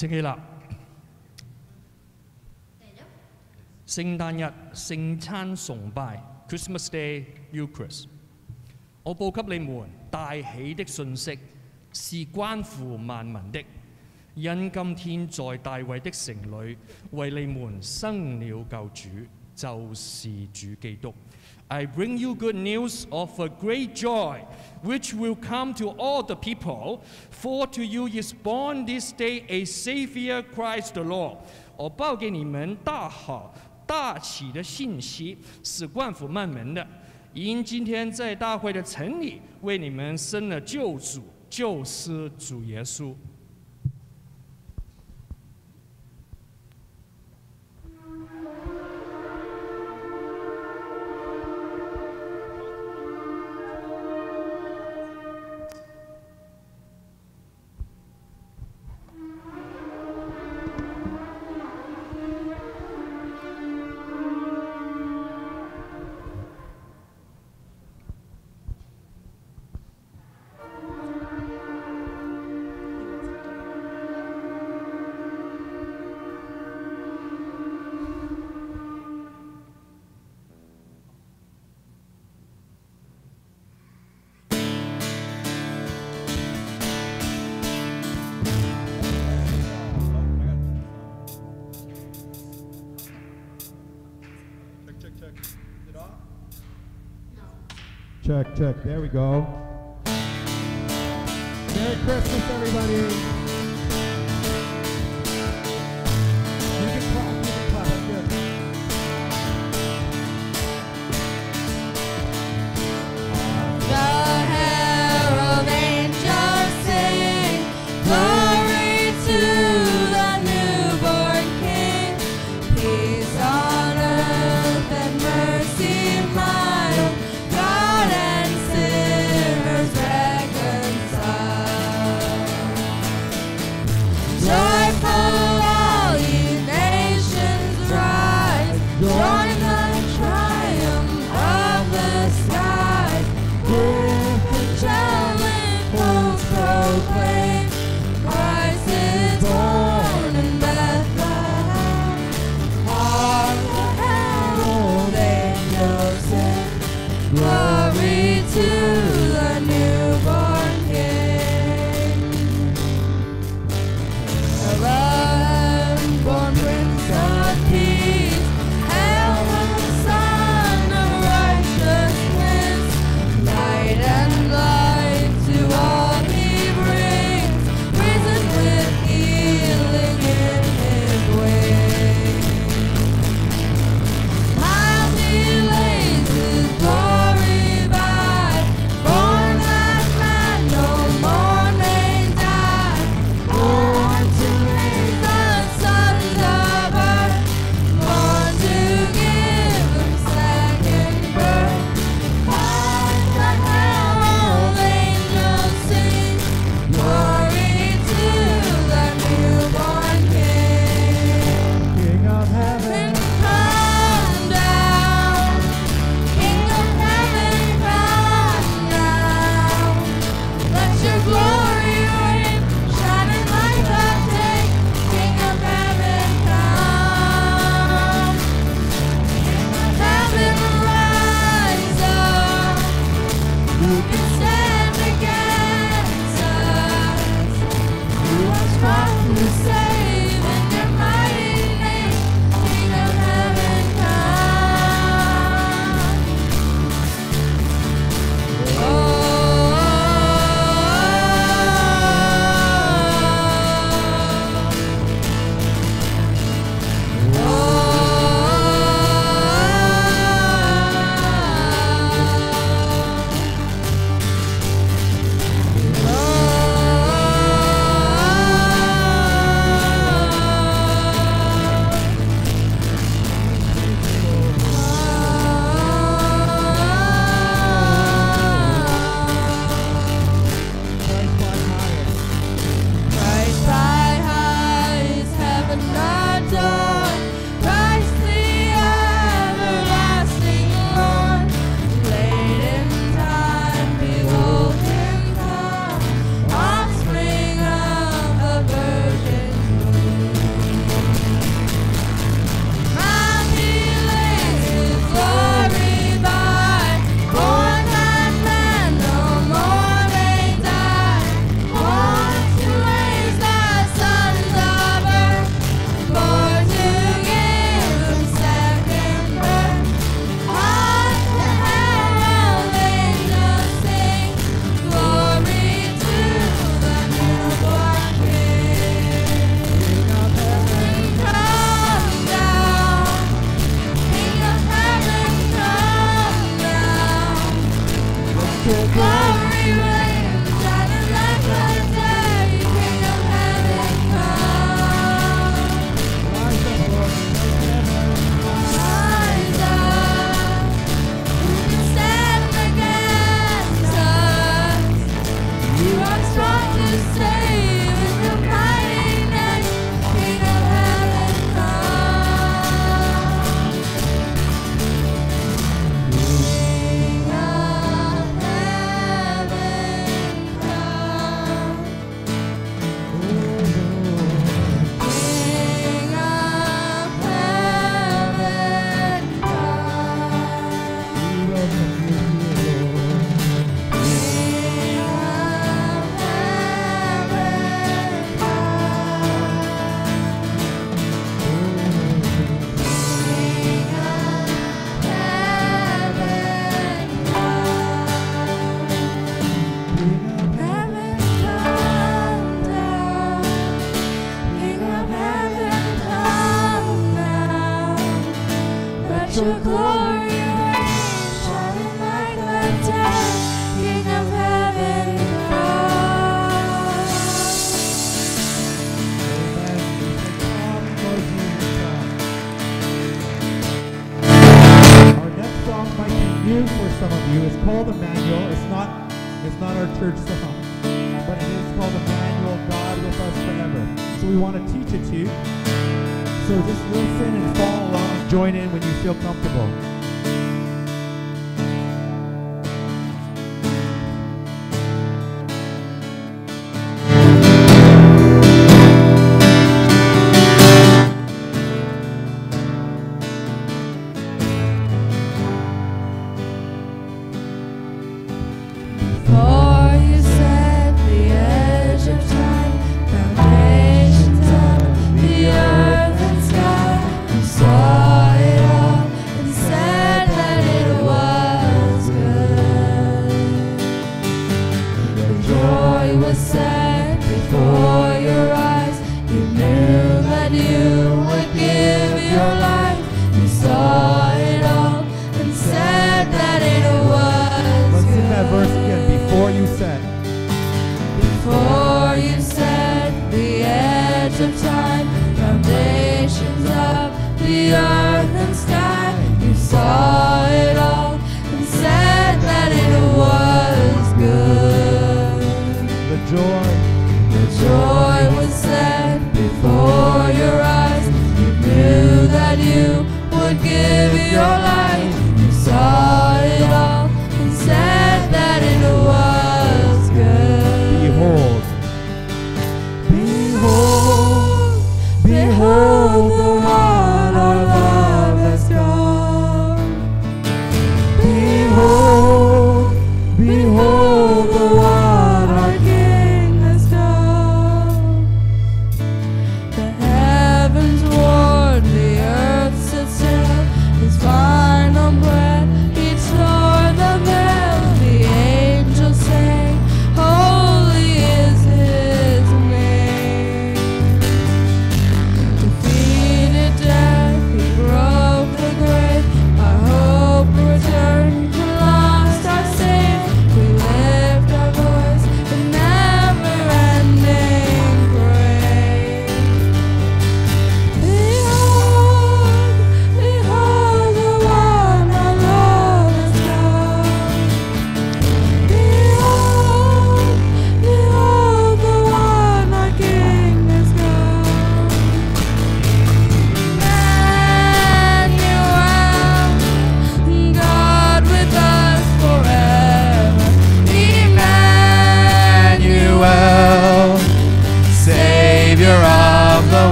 請起立。聖誕日聖餐崇拜 （Christmas Day Eucharist），我報給你們大喜的信息，是關乎萬民的。因今天在大衛的城裏為你們生了救主，就是主基督。I bring you good news of a great joy, which will come to all the people. For to you is born this day a Savior, Christ the Lord. 我报给你们大好大喜的信息，是冠府万门的。因今天在大会的城里为你们生了救主，就是主耶稣。 Check. There we go.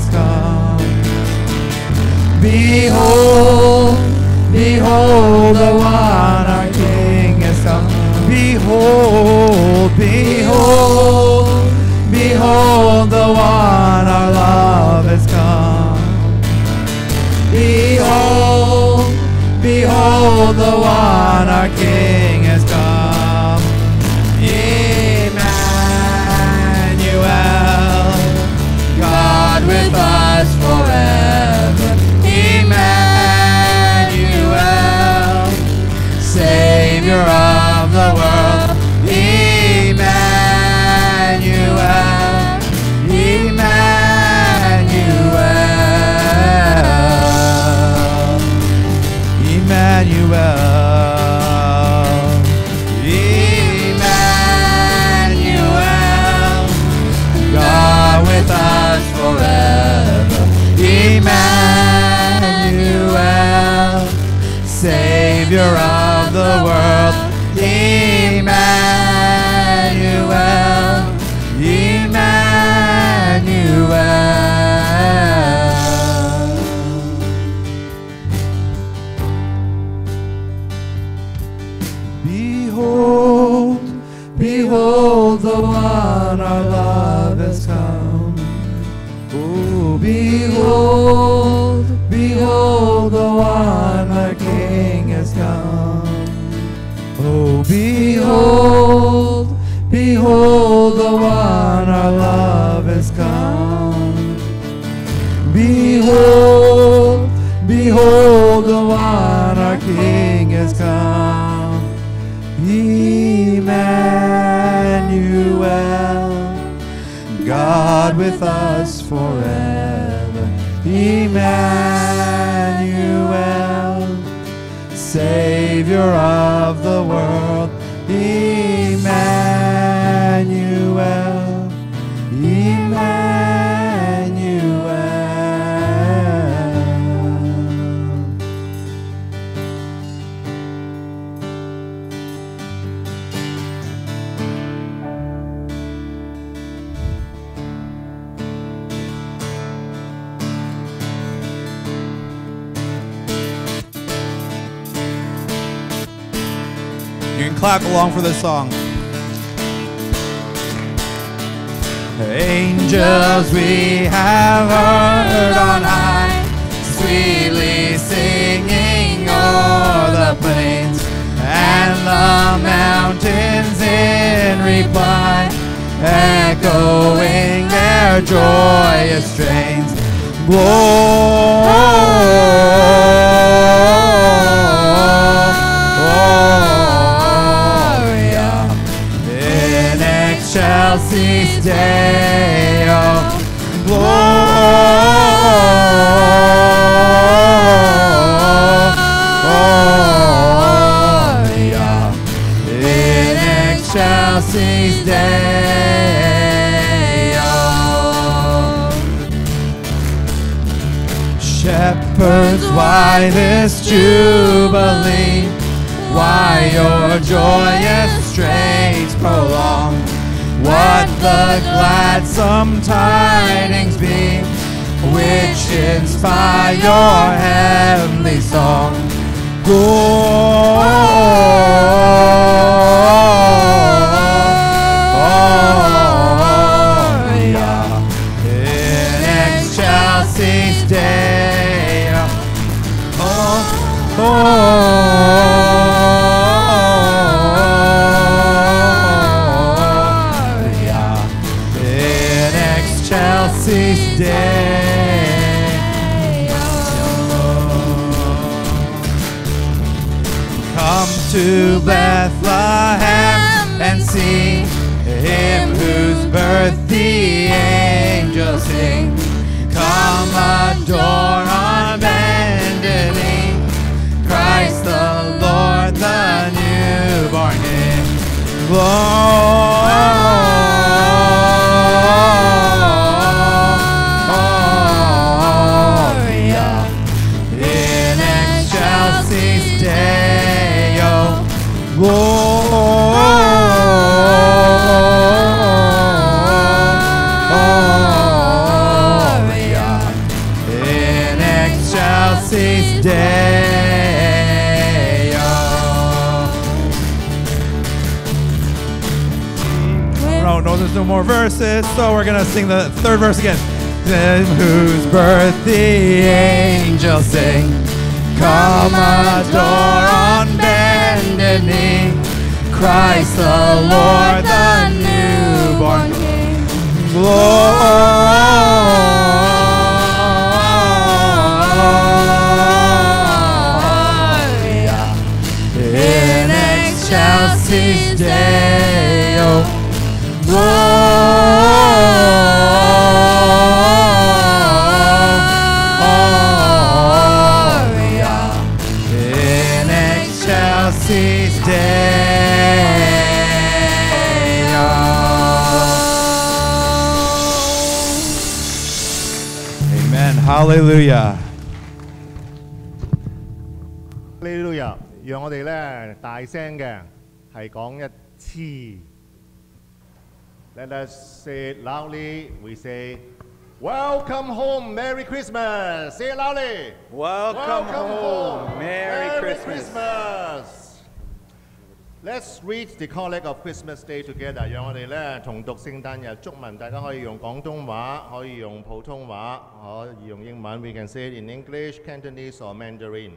is come. Behold, behold, the one our King has come. Behold, behold, behold, the one our love has come. Behold, behold, the one our King. Along for this song. Angels we have heard on high, sweetly singing o'er the plains and the mountains in reply, echoing their joyous strains. Gloria excelsis Deo. Gloria in excelsis Deo. Shepherds, why this jubilee? Why your joyous strains prolong? What the gladsome tidings be, which inspire your heavenly song? Gloria in excelsis Deo. Oh, Gloria oh. Come to Bethlehem and see him whose birth the angels sing. Come adore on bended Christ the Lord, the newborn King. Gloria Gloria in excelsis Deo. No, no, there's no more verses, so we're gonna sing the third verse again. Then whose birth the angels sing. Come adore on bended. Christ the Lord, the newborn King. Gloria in excelsis Deo. Gloria in excelsis Deo. Amen. Hallelujah. 呢度入，让我哋咧大声嘅系讲一次。Let us say it loudly. We say, Welcome home, Merry Christmas. Say it loudly. Welcome, home. Merry, Christmas. Christmas. Let's read the Collect of Christmas Day together。让我哋咧同读圣诞日祝文，大家可以用广东话，可以用普通话，可以用英文。We can say it in English, Cantonese, or Mandarin.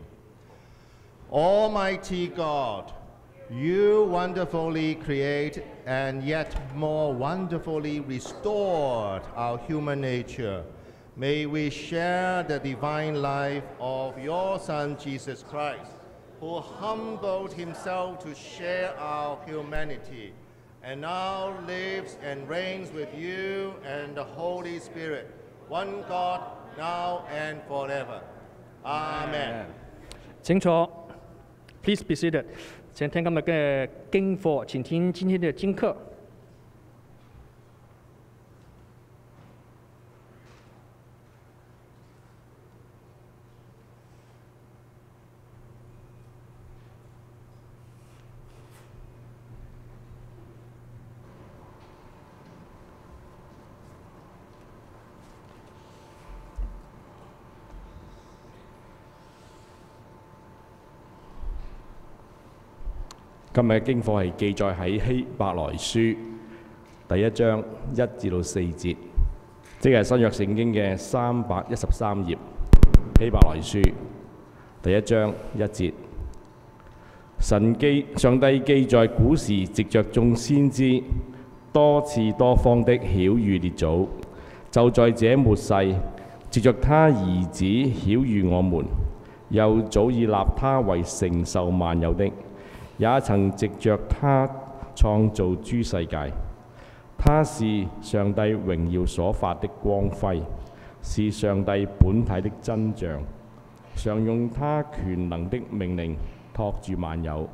Almighty God, you wonderfully create and yet more wonderfully restored our human nature. May we share the divine life of your Son Jesus Christ, who humbled himself to share our humanity and now lives and reigns with you and the Holy Spirit, one God, now and forever. Amen. 请坐，Please be seated。请听今日嘅经课，请听今天的经课。 今日嘅經課係記載喺希伯來書第一章一至到四節，即係新約聖經嘅三百一十三頁。希伯來書第一章一節，神記上帝記在古時藉着眾先知多次多方的曉諭列祖，就在這末世藉着他兒子曉諭我們，又早已立他為承受萬有的。也曾藉着他創造諸世界。他是上帝榮耀所發的光輝，是上帝本體的真像，常用他權能的命令托住萬有。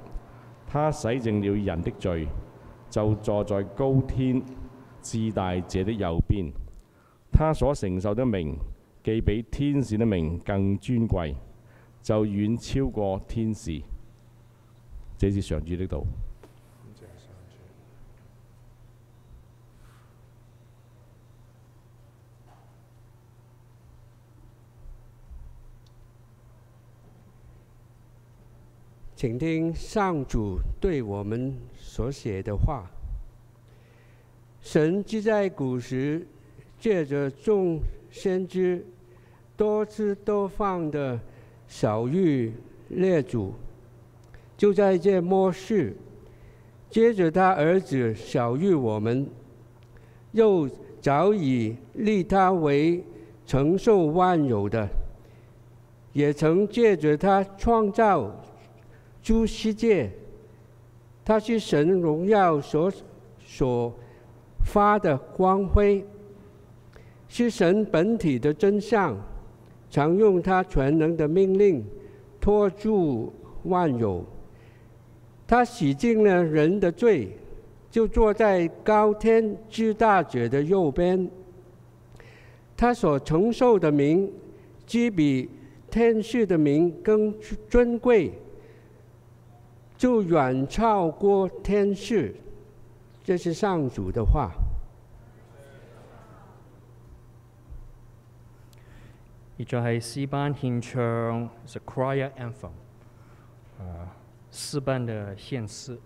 他洗淨了人的罪，就坐在高天至大者的右邊。他所承受的名，既比天使的名更尊貴，就遠超過天使。 這是上主的道。请听上主对我们所写的话。神既在古时借着众先知多次多方的小谕列祖，就在这末世，接着他儿子小谕我们，又早已立他为承受万有的，也曾借着他创造诸世界，他是神荣耀所所发的光辉，是神本体的真相，常用他全能的命令托住万有。他洗净了人的罪，就坐在高天之大者的右边。他所承受的名，既比天使的名更尊贵，就远超过天使。这是上主的话。而家係詩班獻唱是 Choir Anthem，四班的县试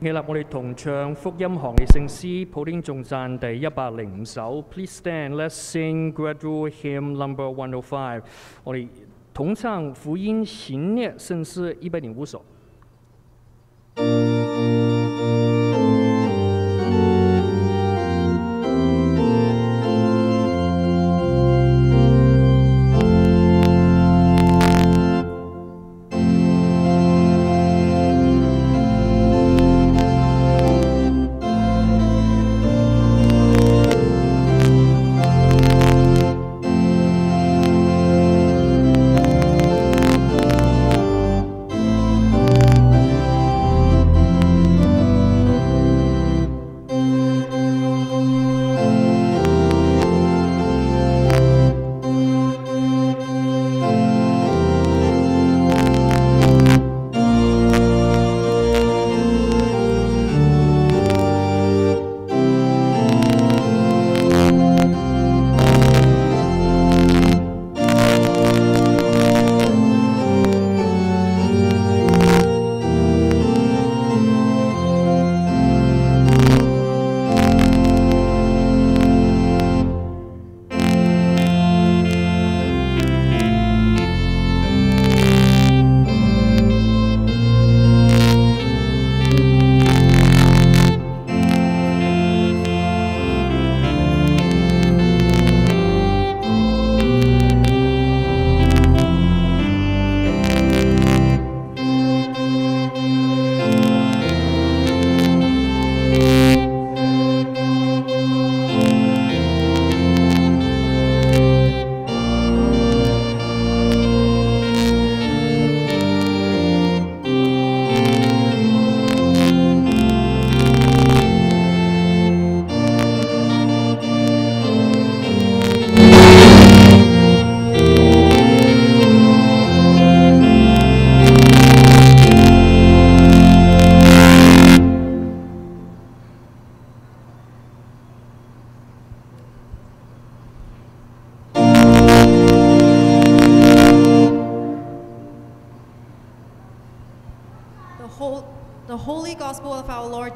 起立，我哋同唱福音行列圣诗普天颂赞第一百零五首。Please stand, let's sing gradual hymn number one o five。我哋同唱福音行列圣诗一百零五首。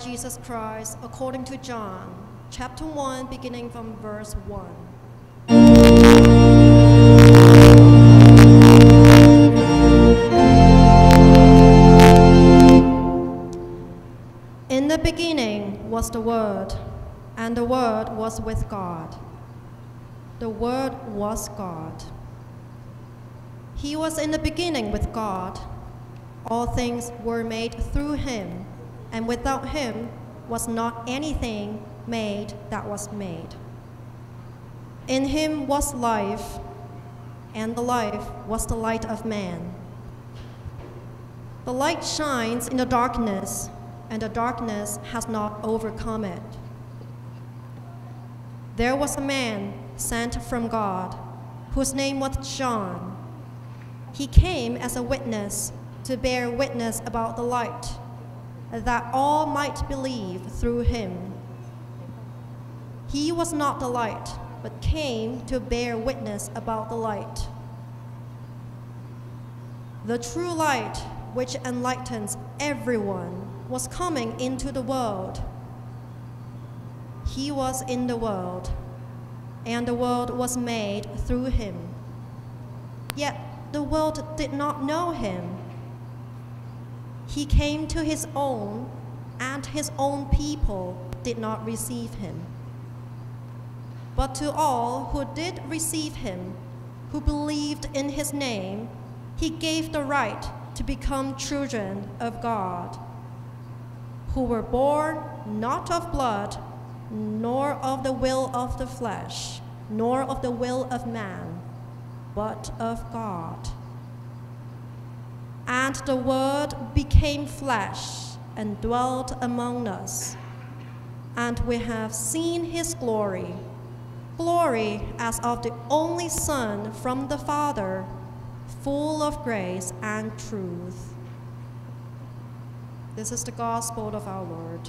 Jesus Christ according to John, chapter 1, beginning from verse 1. In the beginning was the Word, and the Word was with God. The Word was God. He was in the beginning with God. All things were made through him, and without him was not anything made that was made. In him was life, and the life was the light of man. The light shines in the darkness, and the darkness has not overcome it. There was a man sent from God, whose name was John. He came as a witness to bear witness about the light, that all might believe through him. He was not the light, but came to bear witness about the light. The true light, which enlightens everyone, was coming into the world. He was in the world, and the world was made through him. Yet the world did not know him. He came to his own, and his own people did not receive him. But to all who did receive him, who believed in his name, he gave the right to become children of God, who were born not of blood, nor of the will of the flesh, nor of the will of man, but of God. And the Word became flesh and dwelt among us. And we have seen his glory glory as of the only Son from the Father, full of grace and truth. This is the gospel of our Lord.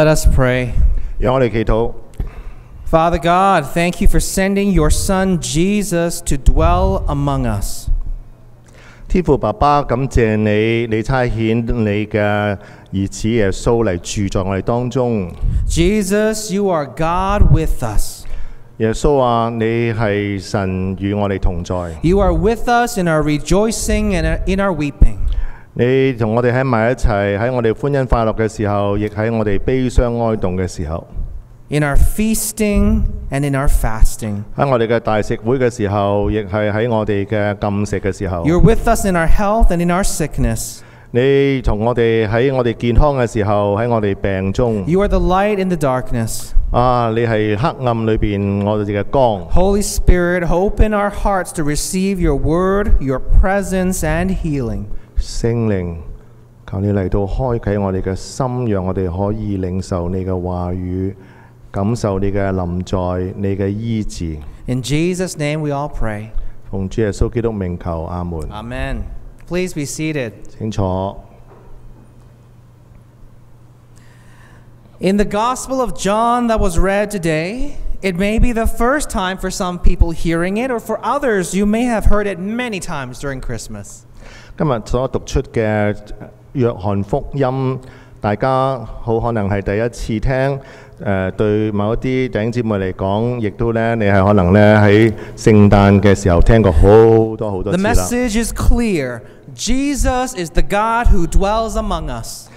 Let us pray. 让我哋祈祷。 Father God, thank you for sending your Son Jesus to dwell among us. 天父爸爸，感谢你，你差遣你嘅儿子耶稣嚟住在我哋当中。 Jesus, you are God with us. 耶稣啊，你系神与我哋同在， You are with us in our rejoicing and in our weeping. 你同我哋喺埋一齐，喺我哋欢欣快乐嘅时候，亦喺我哋悲伤哀慟嘅时候， In our feasting and in our fasting. 喺我哋嘅大食会嘅时候，亦系喺我哋嘅禁食嘅时候。 You're with us in our health and in our sickness. 你同我哋喺我哋健康嘅时候，喺我哋病中， You are the light in the darkness. 啊，你系黑暗里边我哋嘅光。 Holy Spirit, open our hearts to receive your word, your presence, and healing. 圣灵，求你嚟到开启我哋嘅心，让我哋可以领受你嘅话语，感受你嘅临在，你嘅医治。 In Jesus' name we all pray. 奉主耶稣基督名求，阿门。 Amen. Please be seated. 请坐。 In the Gospel of John that was read today, it may be the first time for some people hearing it, or for others, you may have heard it many times during Christmas. 今日所讀出嘅約翰福音，大家好可能係第一次聽。誒、對某一啲弟兄姊妹嚟講，亦都咧，你係可能咧喺聖誕嘅時候聽過好多好多 The。message is clear Jesus is the God who dwells among us.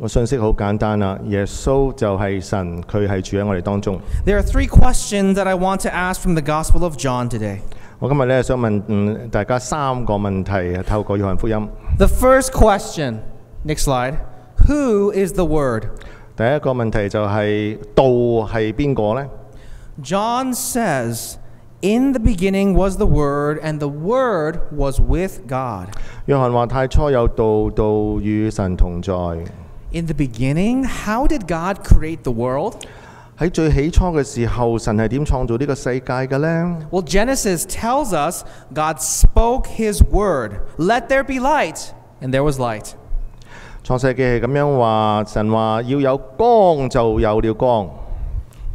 個信息好簡單啦，耶穌就係神，佢係住喺我哋當中。There are three questions that I want to ask from the Gospel of John today. 我今日咧想问嗯大家三个问题，透过约翰福音。 The first question, next slide Who is the Word? 第一个问题就系、道系边个呢？ John says, In the beginning was the Word, and the Word was with God. 约翰话太初有道，道与神同在。 In the beginning, how did God create the world? 喺最起初嘅时候，神系点创造呢个世界嘅呢？ Well, Genesis tells us God spoke His Word, Let there be light, and there was light. 创世记系咁样话，神话要有光就有了光。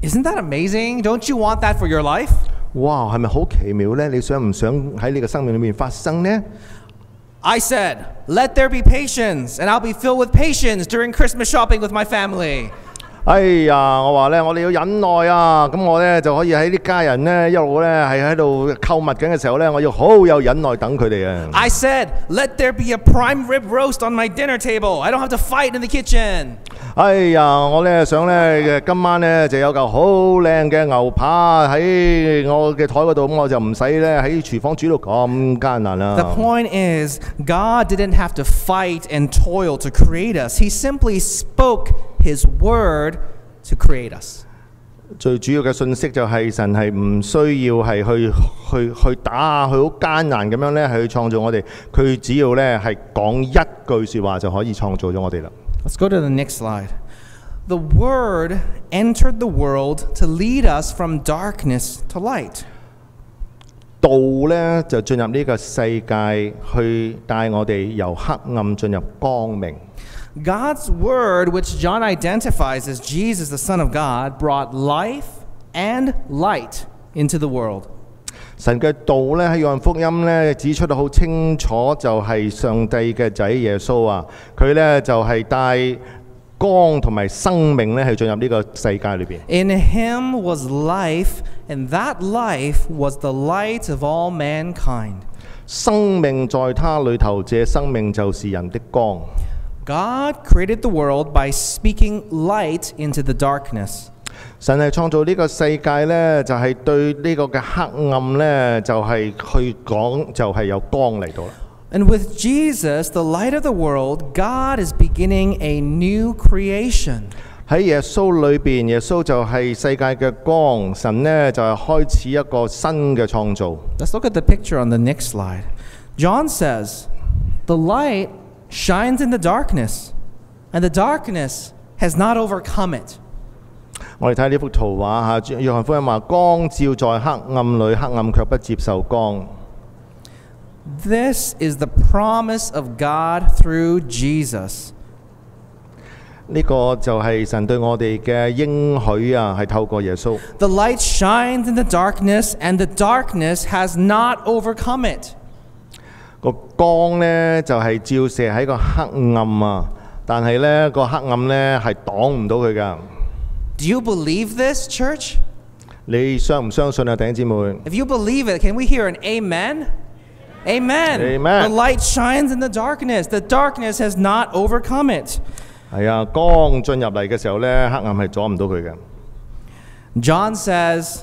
Isn't that amazing? Don't you want that for your life? 哇，系咪好奇妙呢？你想唔想喺你嘅生命里面发生呢？ I said, Let there be patience, and I'll be filled with patience during Christmas shopping with my family. 哎呀，我話咧，我哋要忍耐啊！咁我咧就可以喺啲家人咧一路咧係喺度購物緊嘅時候咧，我要好有忍耐等佢哋啊！I said, Let there be a prime rib roast on my dinner table. I don't have to fight in the kitchen. 哎呀，我咧想咧今晚咧就有嚿好靚嘅牛扒喺我嘅台嗰度，咁我就唔使咧喺廚房煮到咁艱難啦。The point is, God didn't have to fight and toil to create us. He simply spoke His word to create us. 最主要嘅信息就系神系唔需要系去去去打，佢好艰难咁样咧系去创造我哋，佢只要咧系讲一句说话就可以创造咗我哋啦。 Let's go to the next slide. The word entered the world to lead us from darkness to light. 道咧就进入呢个世界，去带我哋由黑暗进入光明。 God's word, which John identifies as Jesus, the Son of God, brought life and light into the world. 神嘅道咧喺约翰福音咧指出得好清楚，就系上帝嘅仔耶稣啊，佢咧就系带光同埋生命咧系进入呢个世界里边。 In him was life, and that life was the light of all mankind. 生命在他里头，这生命就是人的光。 God created the world by speaking light into the darkness. 神系创造呢个世界呢，就系、对呢个嘅黑暗呢，就系、去讲，就系、有光嚟到啦。 And with Jesus, the light of the world, God is beginning a new creation. 喺耶稣里边，耶稣就系世界嘅光，神呢，就系、开始一个新嘅创造。 Let's look at the picture on the next slide. John says, The light shines in the darkness, and the darkness has not overcome it. 我哋睇呢幅图画吓，约翰福音话：光照在黑暗里，黑暗却不接受光。 This is the promise of God through Jesus. 呢、个就系神对我哋嘅应许啊，系透过耶稣。 The light shines in the darkness, and the darkness has not overcome it. 个光呢，就系、照射喺个黑暗啊，但系呢个黑暗呢，系挡唔到佢噶。 Do you believe this, church? 你相唔相信啊，弟兄姊妹？ If you believe it, can we hear an amen? Amen. Amen. The light shines in the darkness. The darkness has not overcome it. 系啊，光进入嚟嘅时候呢，黑暗系阻唔到佢嘅。 John says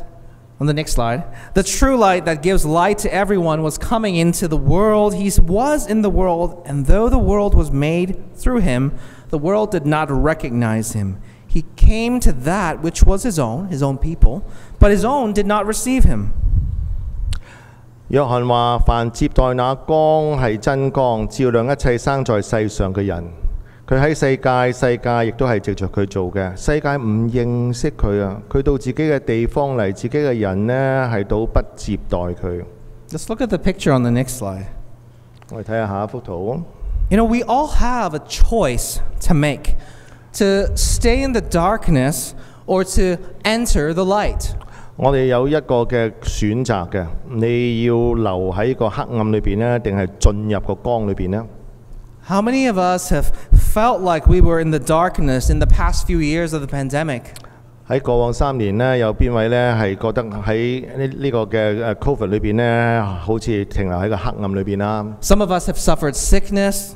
on the next slide, the true light that gives light to everyone was coming into the world. He was in the world, and though the world was made through him, the world did not recognize him. He came to that which was his own, his own people, but his own did not receive him. 约翰话：凡接待那光系真光，照亮一切生在世上嘅人。 佢喺世界，世界亦都係藉着佢做嘅。世界唔認識佢啊，佢到自己嘅地方嚟，自己嘅人呢係到不接待佢。Let's look at the picture on the next slide. 我哋睇下下一幅圖。You know, we all have a choice to make to stay in the darkness or to enter the light. 我哋有一個嘅選擇嘅，你要留喺個黑暗裏邊呢，定係進入個光裏邊呢？How many of us have felt like we were in the darkness in the past few years of the pandemic? 喺过往三年呢，有边位呢系觉得喺呢呢个嘅诶 Covid 里边呢，好似停留喺个黑暗里边啦？ Some of us have suffered sickness,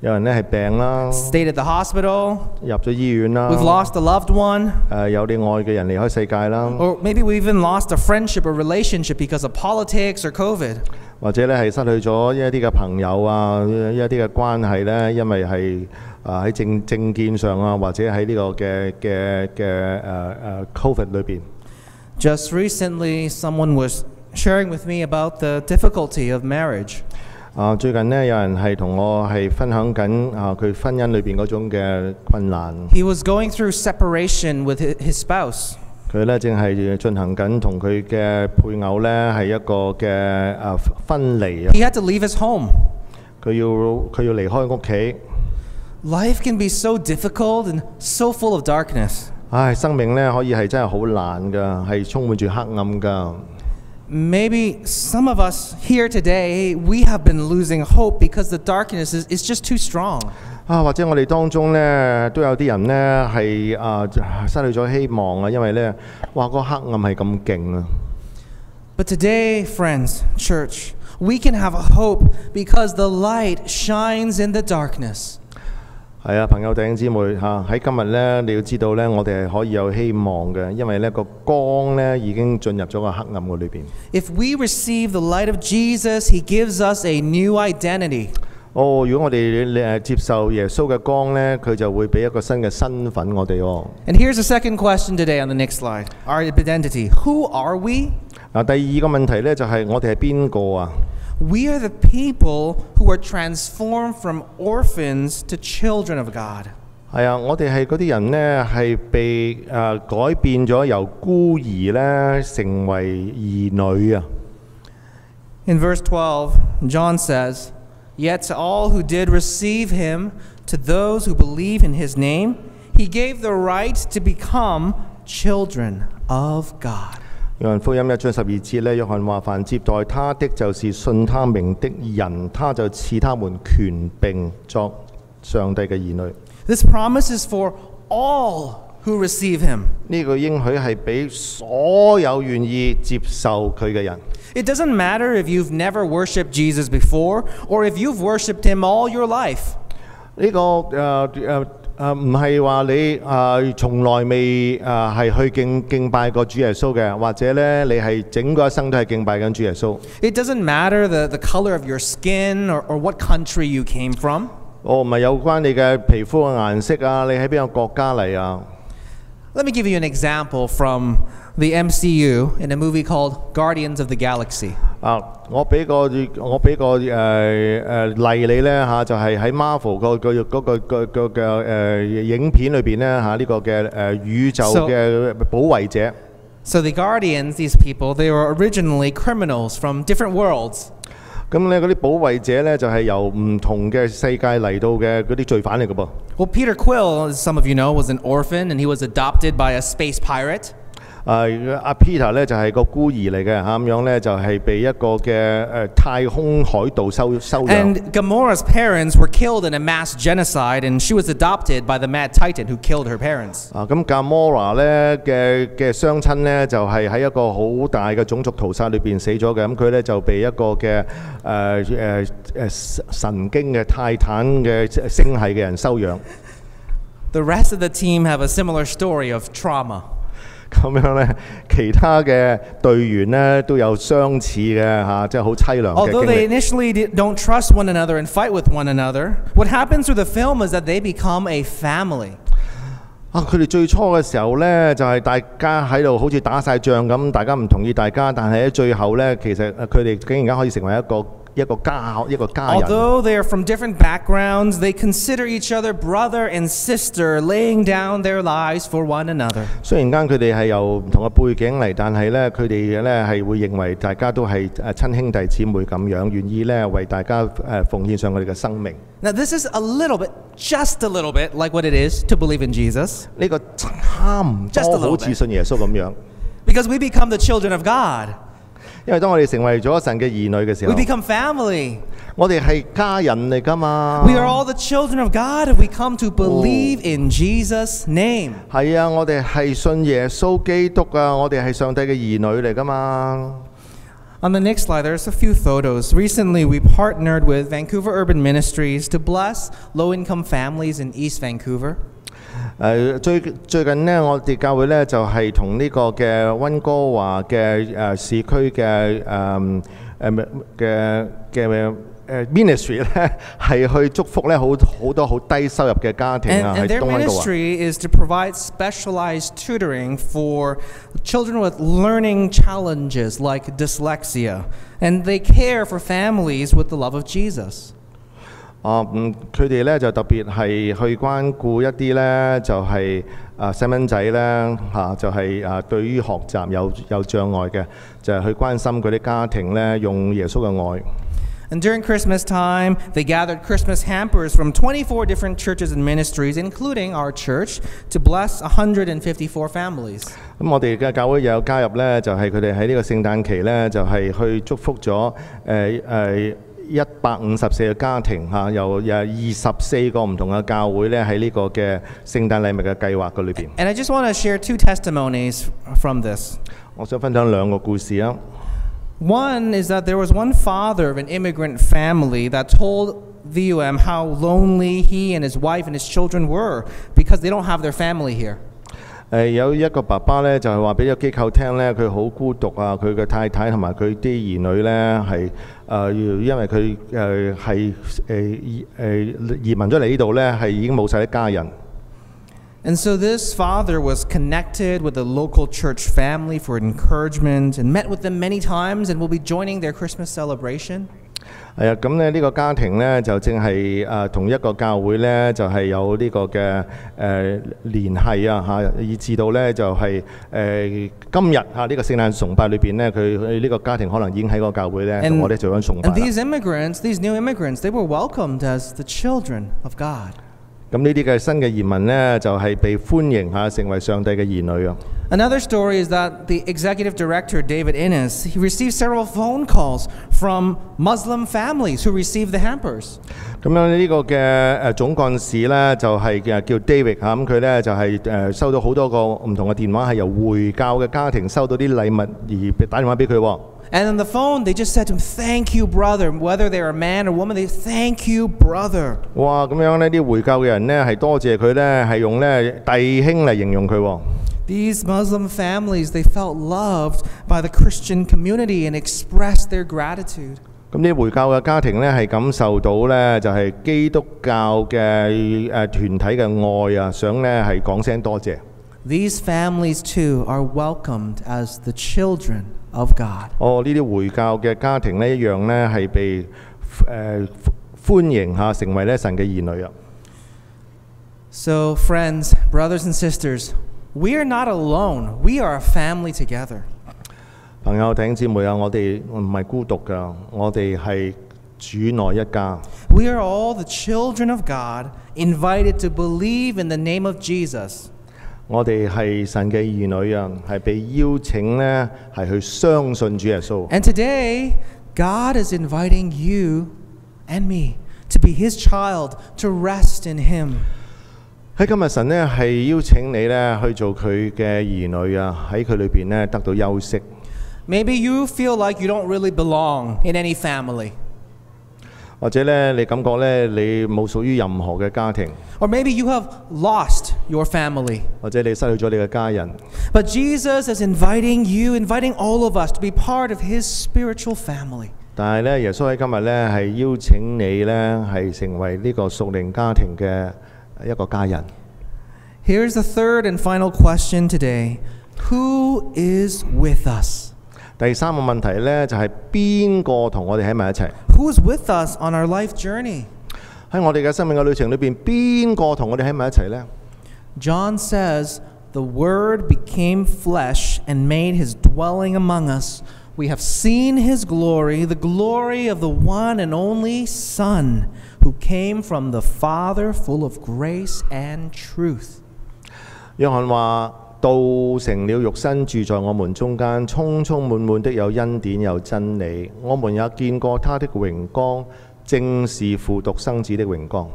有人呢系病啦， stayed at the hospital, 入咗医院啦， we've lost a loved one, 诶有你爱嘅人离开世界啦， or maybe we even lost a friendship or relationship because of politics or COVID. 或者咧係失去咗一啲嘅朋友啊，一啲嘅關係咧，因為係啊喺政政見上啊，或者喺呢個嘅嘅嘅誒誒 Covid 裏邊。Just recently, someone was sharing with me about the difficulty of marriage. 啊，最近呢，有人係同我係分享緊啊佢婚姻裏邊嗰種嘅困難。He was going through separation with his spouse. 佢咧正係進行緊同佢嘅配偶咧係一個嘅誒分離啊！He had to leave his home. 佢要佢要離開屋企。Life can be so difficult and so full of darkness. 唉，生命咧可以係真係好難㗎，係充滿住黑暗㗎。Maybe some of us here today, we have been losing hope because the darkness is, is just too strong. 啊，或者我哋当中呢，都有啲人呢系啊失去咗希望啊，因为呢，哇个黑暗系咁劲啊！ But today, friends, church, we can have a hope because the light shines in the darkness. 係啊，朋友弟兄姊妹嚇，喺、今日咧，你要知道咧，我哋係可以有希望嘅，因為咧個光咧已經進入咗個黑暗嘅裏邊。If we receive the light of Jesus, He gives us a new identity. 哦，如果我哋誒接受耶穌嘅光咧，佢就會俾一個新嘅身份我哋哦。And here's the second question today on the next slide our identity. Who are we? 嗱，第二個問題咧就係、我哋係邊個啊？We are the people who are transformed from orphans to children of God. 系啊，我哋系嗰啲人呢，系被诶、呃改变咗由孤儿咧成为儿女啊！ In verse 12, John says, Yet to all who did receive him, to those who believe in his name, he gave the right to become children of God. 約翰福音一章十二節咧，約翰話：凡接待他的，就是信他名的人，他就賜他們權柄作上帝嘅兒女。This promise is for all who receive him. 呢、個應許係俾所有願意接受佢嘅人。It doesn't matter if you've never worshipped Jesus before or if you've worshiped him all your life. 呢、個誒誒誒唔係話你誒、呃、從來未誒係、去敬敬拜過主耶穌嘅，或者咧你係整個一生都係敬拜緊主耶穌。It doesn't matter the, the color of your skin or, or what country you came from. 哦唔係有關你嘅皮膚嘅顏色啊，你喺邊個國家嚟啊？Let me give you an example from the MCU in a movie called Guardians of the Galaxy. 啊！我俾个我俾个诶诶例你咧吓，就系喺 Marvel 个个嗰个个个嘅诶影片里边咧吓，呢个嘅诶宇宙 So- 嘅保卫者。 So the Guardians, these people, they were originally criminals from different worlds. 咁咧嗰啲保卫者咧就系由唔同嘅世界嚟到嘅嗰啲罪犯嚟嘅噃。 Well, Peter Quill, as some of you know, was an orphan and he was adopted by a space pirate. 誒阿 Peter 咧就係個孤兒嚟嘅嚇，咁樣咧就係被一個嘅誒太空海盜收收養。And Gamora's parents were killed in a mass genocide and she was adopted by the mad titan who killed her parents. 啊，咁 Gamora 咧嘅嘅雙親咧就係、喺一個好大嘅種族屠殺裏邊死咗嘅，咁佢咧就被一個嘅誒誒誒神經嘅泰坦嘅星系嘅人收養，The rest of the team have a similar story of trauma. 咁樣咧其他嘅隊員咧都有相似嘅嚇、即係好凄涼嘅 Although 經 they 歷。 initially di- don't trust one another and fight with one another, what happens through the film is that they become a family. 啊！佢哋最初嘅時候呢，就係、大家喺度好似打晒仗咁，大家唔同意大家，但係喺最後呢，其實呃佢哋竟然間可以成為一個 一个家一个家人。 Although they are from different backgrounds, they consider each other brother and sister, laying down their lives for one another. 虽然间佢哋系由唔同嘅背景嚟，但系呢，佢哋呢系会认为大家都系诶亲兄弟姊妹咁样，愿意呢为大家诶奉献上佢哋嘅生命。 Now, this is a little bit, just a little bit, like what it is to believe in Jesus, 呢、个差唔 Just a 多 little 好似信耶稣咁样， because we become the children of God. 因为当我哋成为咗神嘅儿女嘅时 We 候， become family. 我哋系家人嚟㗎嘛。 We are all the children of God if we come to believe in Jesus' name. 系啊，我哋系信耶稣基督啊，我哋系上帝嘅儿女嚟㗎嘛。 On the next slide, there's a few photos. Recently, we partnered with Vancouver Urban Ministries to bless low income families in East Vancouver. 诶、最最近呢，我哋教会呢就系同呢个嘅温哥华嘅诶市区嘅诶诶嘅嘅诶 ministry 咧，系去祝福咧好好多好低收入嘅家庭 And, 啊， and 喺 their 东温哥华。 ministry is to provide specialized tutoring for children with learning challenges like dyslexia. And they care for families with the love of Jesus. 啊，嗯，佢哋咧就特別係去關顧一啲咧，就係啊細蚊仔咧嚇，就係啊對於學習有有障礙嘅，就係、去關心佢啲家庭咧，用耶穌嘅愛。And during Christmas time, they gathered Christmas hampers from 24 different churches and ministries, including our church, to bless 154 families. 咁我哋嘅教會又有加入咧，就係佢哋喺呢個聖誕期咧，就係、去祝福咗誒誒 一百五十四个家庭吓、由诶二十四个唔同嘅教会咧喺呢个嘅圣诞礼物嘅计划嘅里边。 And I just want to share two testimonies from this. 我想分享两个故事啊。 One is that there was one father of an immigrant family that told VUM how lonely he and his wife and his children were because they don't have their family here. 诶、有一个爸爸咧，就系话俾咗机构听咧，佢好孤独啊！佢嘅太太同埋佢啲儿女咧系诶，因为佢诶系诶移诶移民咗嚟呢度咧，系已经冇晒啲家人。 And so this father was connected with the local church family for encouragement and met with them many times and will be joining their Christmas celebration. 係啊，咁咧呢個家庭咧就正係誒同一個教會咧就係、有呢個嘅誒、呃、聯繫啊嚇，以至到咧就係、誒、今日嚇呢、個聖誕崇拜裏邊咧，佢佢呢個家庭可能已經喺個教會咧同我哋做緊崇拜 and。these immigrants, these new immigrants, they were welcomed as the children of God. 咁呢啲嘅新嘅移民呢就係、被歡迎嚇成為上帝嘅兒女啊。Another story is that the executive director, David Innes, he received several phone calls from Muslim families who received the hampers. 咁樣呢個嘅誒總幹事咧就係、誒叫 David 嚇，咁佢咧就係、誒收到好多個唔同嘅電話，係由回教嘅家庭收到啲禮物而打電話俾佢喎。And on the phone, they just said to him, Thank you, brother. Whether they're a man or woman, they thank you, brother. 哇！咁样呢啲回教嘅人呢，系多谢佢呢，系用呢弟兄嚟形容佢喎。 These Muslim families, they felt loved by the Christian community and expressed their gratitude. 咁啲回教嘅家庭呢，系感受到呢，就系、基督教嘅诶团体嘅爱啊，想呢系讲声多谢。 These families too are welcomed as the children of God. 哦，呢啲回教嘅家庭呢，一样呢系被诶、呃欢迎吓，成为咧神嘅儿女啊！ So, friends, brothers and sisters, we are not alone. We are a family together. 朋友弟兄姊妹啊，我哋唔系孤独噶，我哋系主内一家。 We are all the children of God, invited to believe in the name of Jesus. 我哋係神嘅兒女啊，係被邀請呢，係去相信主耶穌。And today, God is inviting you and me to be His child, to rest in Him. 喺今日神呢，係邀請你呢去做佢嘅兒女啊，喺佢裏邊呢得到休息。Maybe you feel like you don't really belong in any family. 或者呢，你感覺呢，你冇屬於任何嘅家庭，Or maybe you have lost your family. 或者你失去咗你嘅家人。 But Jesus is inviting you, inviting all of us to be part of His spiritual family. 但系呢，耶稣喺今日呢，系邀请你呢，系成为呢个属灵家庭嘅一个家人。 Here's the third and final question today Who is with us? 第三个问题呢，就系边个同我哋喺埋一齐？ Who is with us on our life journey? 喺我哋嘅生命嘅旅程里边，边个同我哋喺埋一齐呢？ John says, The Word became flesh and made his dwelling among us. We have seen his glory, the glory of the one and only Son, who came from the Father, full of grace and truth. 约翰话：道成了肉身，住在我们中间，充充满满的有恩典有真理。我们也见过他的荣光，正是父独生子的荣光。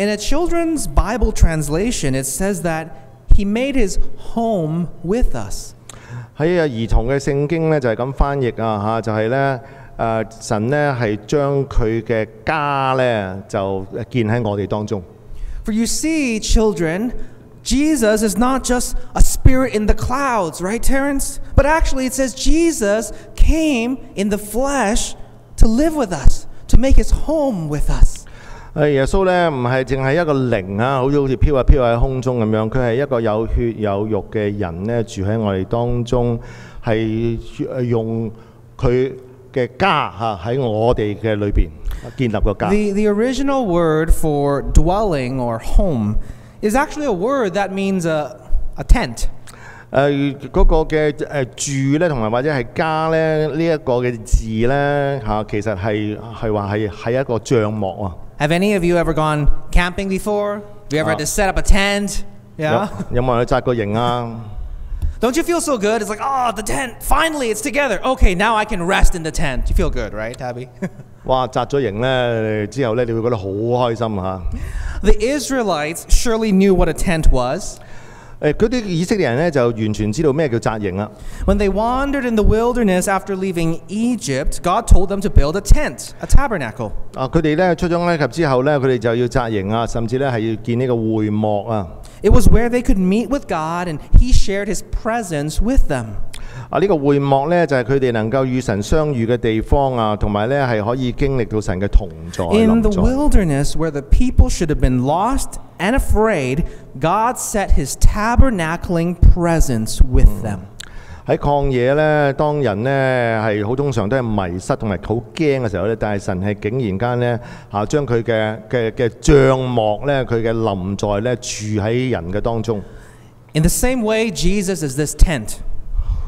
In a children's Bible translation, it says that he made his home with us. 喺啊儿童嘅圣经呢，就系咁翻译啊吓，就系呢，诶神呢系将佢嘅家呢，就建喺我哋当中。 For you see, children, Jesus is not just a spirit in the clouds, right, Terrence? But actually, it says Jesus came in the flesh to live with us, to make his home with us. 誒耶穌咧唔係淨係一個靈啊，好似好似飄啊飄喺空中咁樣，佢係一個有血有肉嘅人咧，住喺我哋當中，係誒用佢嘅家嚇喺我哋嘅裏邊建立個家。The, the original word for dwelling or home is actually a word that means a, a tent. 誒嗰、個嘅誒住咧，同埋或者係家咧，呢、一個嘅字咧嚇，其實係係話係係一個帳幕啊。Have any of you ever gone camping before? Have you ever had to set up a tent? 有 Yeah. 有冇人去扎过营啊？ Don't you feel so good? It's like, oh, the tent, finally, it's together. Okay, now I can rest in the tent. You feel good, right, Tabby? 哇！扎咗营咧之后咧，你会觉得好开心吓。 the Israelites surely knew what a tent was. 诶嗰啲以色列人咧就完全知道咩叫扎营啦。 When they wandered in the wilderness after leaving Egypt, God told them to build a tent, a tabernacle. 啊，佢哋咧出咗埃及之后咧，佢哋就要扎营啊，甚至咧系要建呢个会幕啊。 It was where they could meet with God and He shared His presence with them. 啊，呢、個會幕咧就係佢哋能夠與神相遇嘅地方啊，同埋咧係可以經歷到神嘅同在。In the wilderness, where the people should have been lost and afraid, God set His tabernacling presence with them. 喺曠野咧，當人咧係好通常都係迷失同埋好驚嘅時候咧，但係神係竟然間咧嚇將佢嘅嘅嘅帳幕咧，佢嘅臨在咧住喺人嘅當中。In the same way, Jesus is this tent.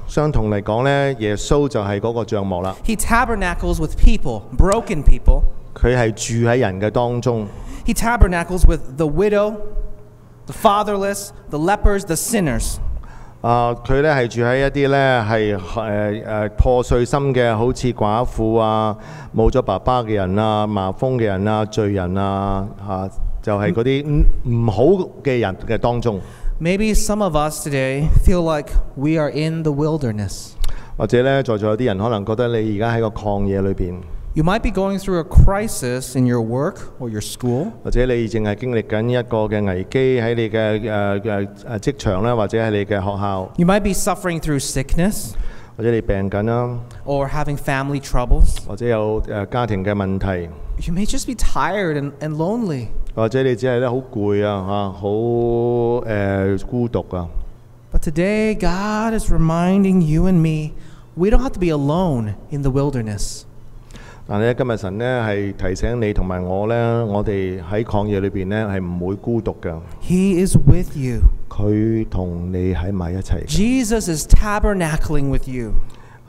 相同嚟講咧，耶穌就係嗰個帳幕啦，He tabernacles with people, broken people. 佢係住喺人嘅當中。He tabernacles with the widow, the fatherless, the lepers, the sinners. 啊，佢咧係住喺一啲咧係誒誒破碎心嘅，好似寡婦啊、冇咗爸爸嘅人啊、麻風嘅人啊、罪人啊，嚇、就係嗰啲唔唔好嘅人嘅當中。Maybe some of us today feel like we are in the wilderness. 或者咧，在座有啲人可能觉得你而家喺个旷野里边， You might be going through a crisis in your work or your school. 或者你正系经历紧一个嘅危机喺你嘅诶诶诶职场咧，或者喺你嘅学校， You might be suffering through sickness 或者你病紧啦， or having family troubles. 或者有诶家庭嘅问题， You may just be tired and, and lonely. 或者你只系咧好攰啊吓，好诶、孤独啊。 But today, God is reminding you and me we don't have to be alone in the wilderness. 但系咧，今日神咧系提醒你同埋我咧，我哋喺旷野里边咧系唔会孤独嘅， He is with you. 佢同你喺埋一齐。 Jesus is tabernacling with you.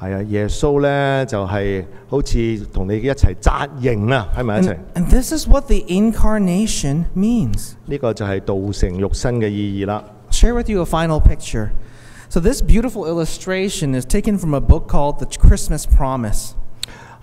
系啊，耶稣咧就系、好似同你一齐扎营啊，喺埋一齐。 And, and this is what the incarnation means. 呢个就系道成肉身嘅意义啦。 share with you a final picture. So, this beautiful illustration is taken from a book called The Christmas Promise.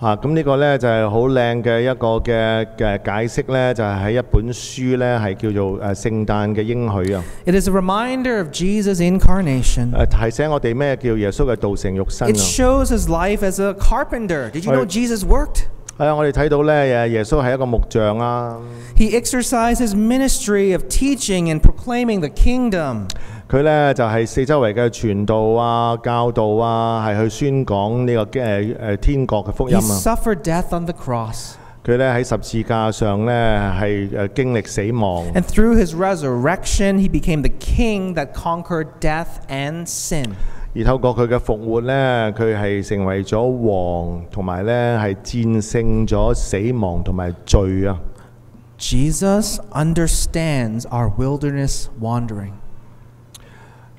啊，咁呢個呢就係好靚嘅一個嘅嘅解釋呢，就係、喺一本書呢，係叫做誒聖誕嘅應許啊。It is a reminder of Jesus' incarnation. 誒提醒我哋咩叫耶穌嘅道成肉身 It 啊。shows his life as a carpenter. Did you know Jesus worked? 係啊，我哋睇到呢，誒耶穌係一個木匠啊，He exercised his ministry of teaching and proclaiming the kingdom. 佢咧就係、四周圍嘅傳道啊、教導啊，係去宣講呢、個誒誒天國嘅福音 He 啊。suffered death on the cross. 佢咧喺十字架上咧，係誒經歷死亡。And through his resurrection, he became the king that conquered death and sin. 而透過佢嘅復活咧，佢係成為咗王，同埋咧係戰勝咗死亡同埋罪啊！Jesus understands our wilderness wandering.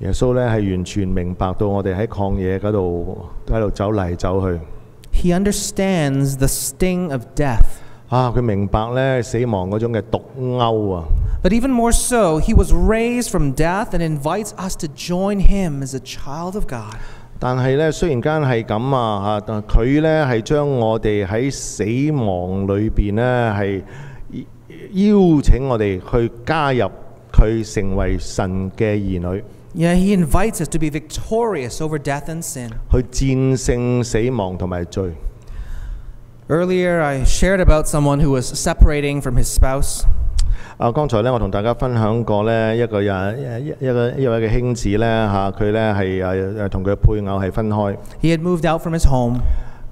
耶穌咧係完全明白到我哋喺曠野嗰度喺度走嚟走去 He understands the sting of death. 啊！佢明白咧死亡嗰種嘅毒鈎啊！But even more so, he was raised from death and invites us to join him as a child of God. 但係咧，雖然間係咁啊嚇，但佢咧係將我哋喺死亡裏邊呢係邀請我哋去加入佢成為神嘅兒女。Yeah, he invites us to be victorious over death and sin. 去战胜死亡同埋罪。 Earlier, I shared about someone who was separating from his spouse. 啊，刚才咧我同大家分享过咧一个人一一一个一位嘅兄子咧吓，佢咧系诶诶同佢嘅配偶系分开， He had moved out from his home.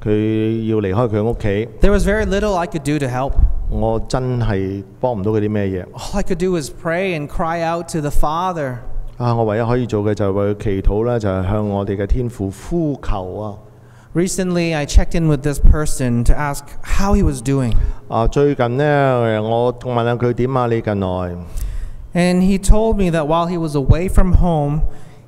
佢要离开佢屋企， There was very little I could do to help. 我真系帮唔到佢啲咩嘢。 All I could do was pray and cry out to the Father. 啊，我唯一可以做嘅就係為佢祈禱啦，就係向我哋嘅天父呼求啊！Recently, I checked in with this person to ask how he was doing. 啊，最近呢，我問下佢點啊？你近來 And he told me that while he was away from home,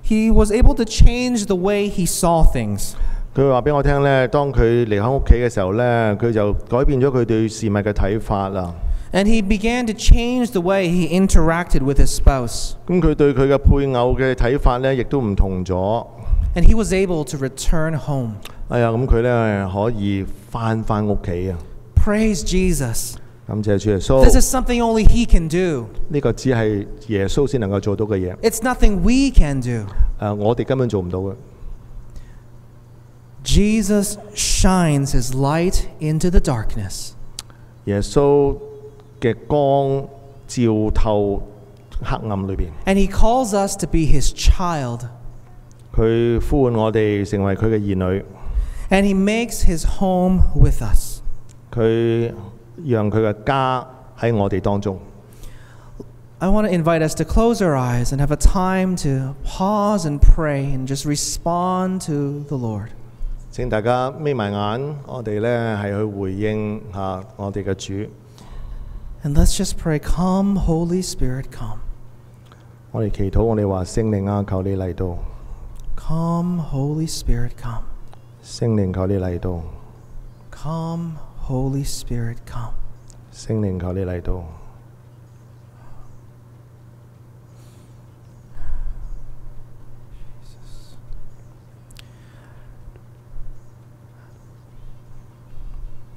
he was able to change the way he saw things. 佢話俾我聽呢，當佢離開屋企嘅時候呢，佢就改變咗佢對事物嘅睇法啦。And he began to change the way he interacted with his spouse. 咁佢对佢嘅配偶嘅睇法呢，亦都唔同咗。 And he was able to return home. 哎呀，咁佢呢可以翻翻屋企啊！ Praise Jesus. 感谢主耶 This 稣， is something only He can do. 呢个只系耶稣先能够做到嘅嘢，诶、 It's nothing we can do. 我哋根本做唔到嘅。 Jesus shines His light into the darkness. 耶稣 嘅光照透黑暗裏邊，And He calls us to be His child. 佢呼喚我哋成為佢嘅兒女，And He makes His home with us. 佢讓佢嘅家喺我哋當中。I want to invite us to close our eyes and have a time to pause and pray and just respond to the Lord. 請大家眯埋眼，我哋呢係去回應下我哋嘅主。And let's just pray, Come, Holy Spirit, come. 我哋祈祷，我哋话圣灵啊，求你嚟到， Come, Holy Spirit, come. 圣灵求你嚟到， Come, Holy Spirit, come. 圣灵求你嚟到。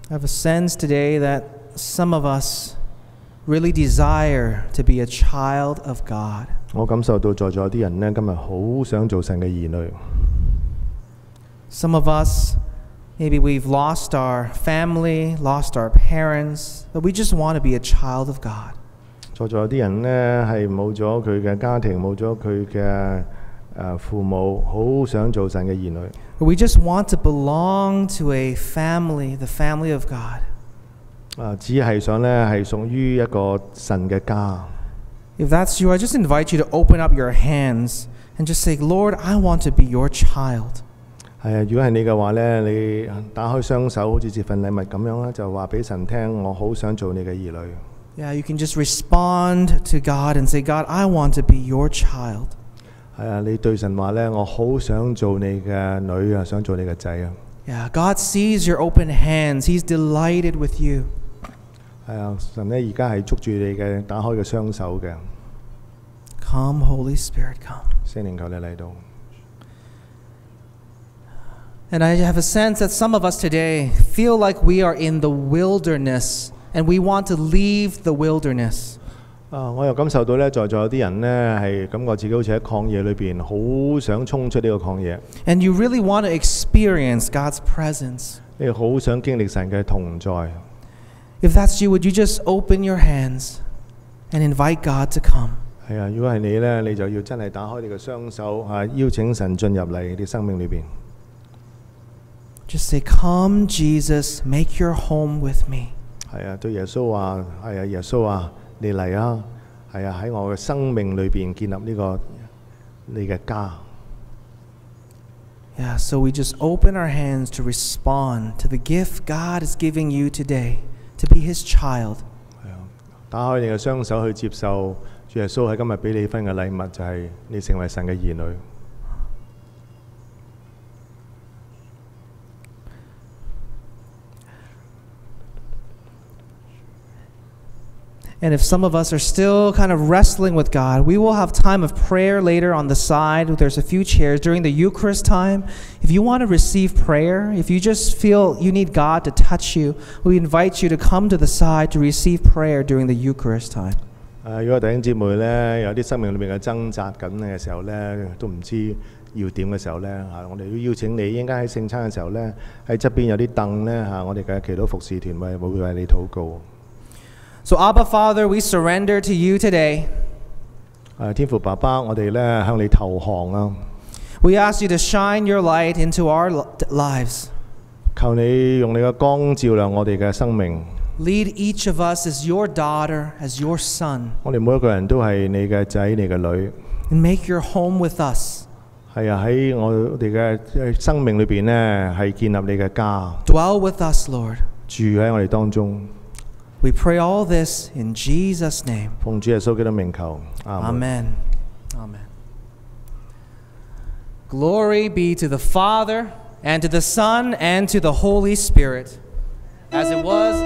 I have a sense today that some of us really desire to be a child of God. 我感受到在座有啲人呢，今日好想做神嘅儿女。 Some of us, maybe we've lost our family, lost our parents, but we just want to be a child of God. 在座有啲人呢，系冇咗佢嘅家庭，冇咗佢嘅诶父母，好想做神嘅儿女。 We just want to belong to a family, the family of God. 啊，只系想呢，系属于一个神嘅家。 If that's you, I just invite you to open up your hands and just say, Lord, I want to be your child. 系啊，如果系你嘅话呢，你打开双手，好似接份礼物咁样啦，就话俾神听，我好想做你嘅儿女。 Yeah, you can just respond to God and say, God, I want to be your child. 系啊，你对神话呢，我好想做你嘅女啊，想做你嘅仔啊。 Yeah, God sees your open hands. He's delighted with you. 係啊，神呢而家係捉住你嘅打開嘅雙手嘅，Come, Holy Spirit, come. 聖靈求你嚟到。And I have a sense that some of us today feel like we are in the wilderness and we want to leave the wilderness. 啊！我又感受到呢，在座有啲人呢，係感覺自己好似喺曠野裏邊，好想衝出呢個曠野，And you really want to experience God's presence. 你好想經歷神嘅同在。If that's you, would you just open your hands and invite God to come? 系啊，如果系你呢，你就要真系打开你嘅双手啊，邀请神进入嚟你生命里边。 Just say, Come, Jesus, make your home with me. 系啊，对耶稣话：系啊，耶稣啊，你嚟啊！系啊，喺我嘅生命里边建立呢、个你嘅家。 Yeah, so we just open our hands to respond to the gift God is giving you today To be His child. 打開你嘅雙手去接受主耶穌喺今日俾你分嘅禮物，就係、你成為神嘅兒女。And if some of us are still kind of wrestling with God, we will have time of prayer later on the side. There's a few chairs during the Eucharist time. If you want to receive prayer, if you just feel you need God to touch you, we invite you to come to the side to receive prayer during the Eucharist time. 诶、如果弟兄姊妹呢，有啲生命里面嘅挣扎紧嘅时候呢，都唔知要点嘅时候呢，吓、我哋都邀请你，应该喺圣餐嘅时候呢，喺侧边有啲凳呢，吓、我哋嘅祈祷服侍团会会为你祷告。 So, Abba Father, we surrender to you today. 诶、天父爸爸，我哋呢向你投降啊！ We ask you to shine your light into our li- lives. 求你用你嘅光照亮我哋嘅生命。 Lead each of us as your daughter, as your son, 我哋每一个人都系你嘅仔、你嘅女。 and make your home with us. 系啊，喺我哋嘅诶生命里边呢，系建立你嘅家， Dwell with us, Lord. 住喺我哋当中。 We pray all this in Jesus' name. 奉主耶稣基督名求，阿门 Amen. Amen. Glory be to the Father, and to the Son, and to the Holy Spirit, as it was.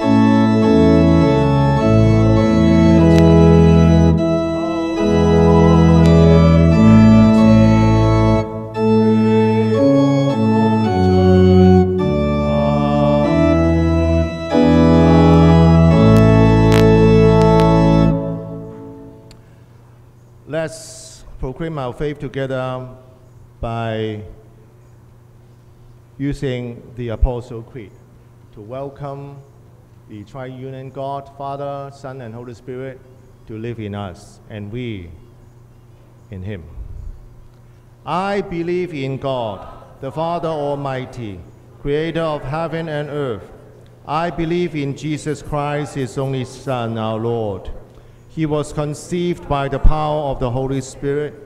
Affirm our faith together by using the Apostle Creed to welcome the triune God, Father, Son, and Holy Spirit to live in us, and we in Him. I believe in God, the Father Almighty, creator of heaven and earth. I believe in Jesus Christ, His only Son, our Lord. He was conceived by the power of the Holy Spirit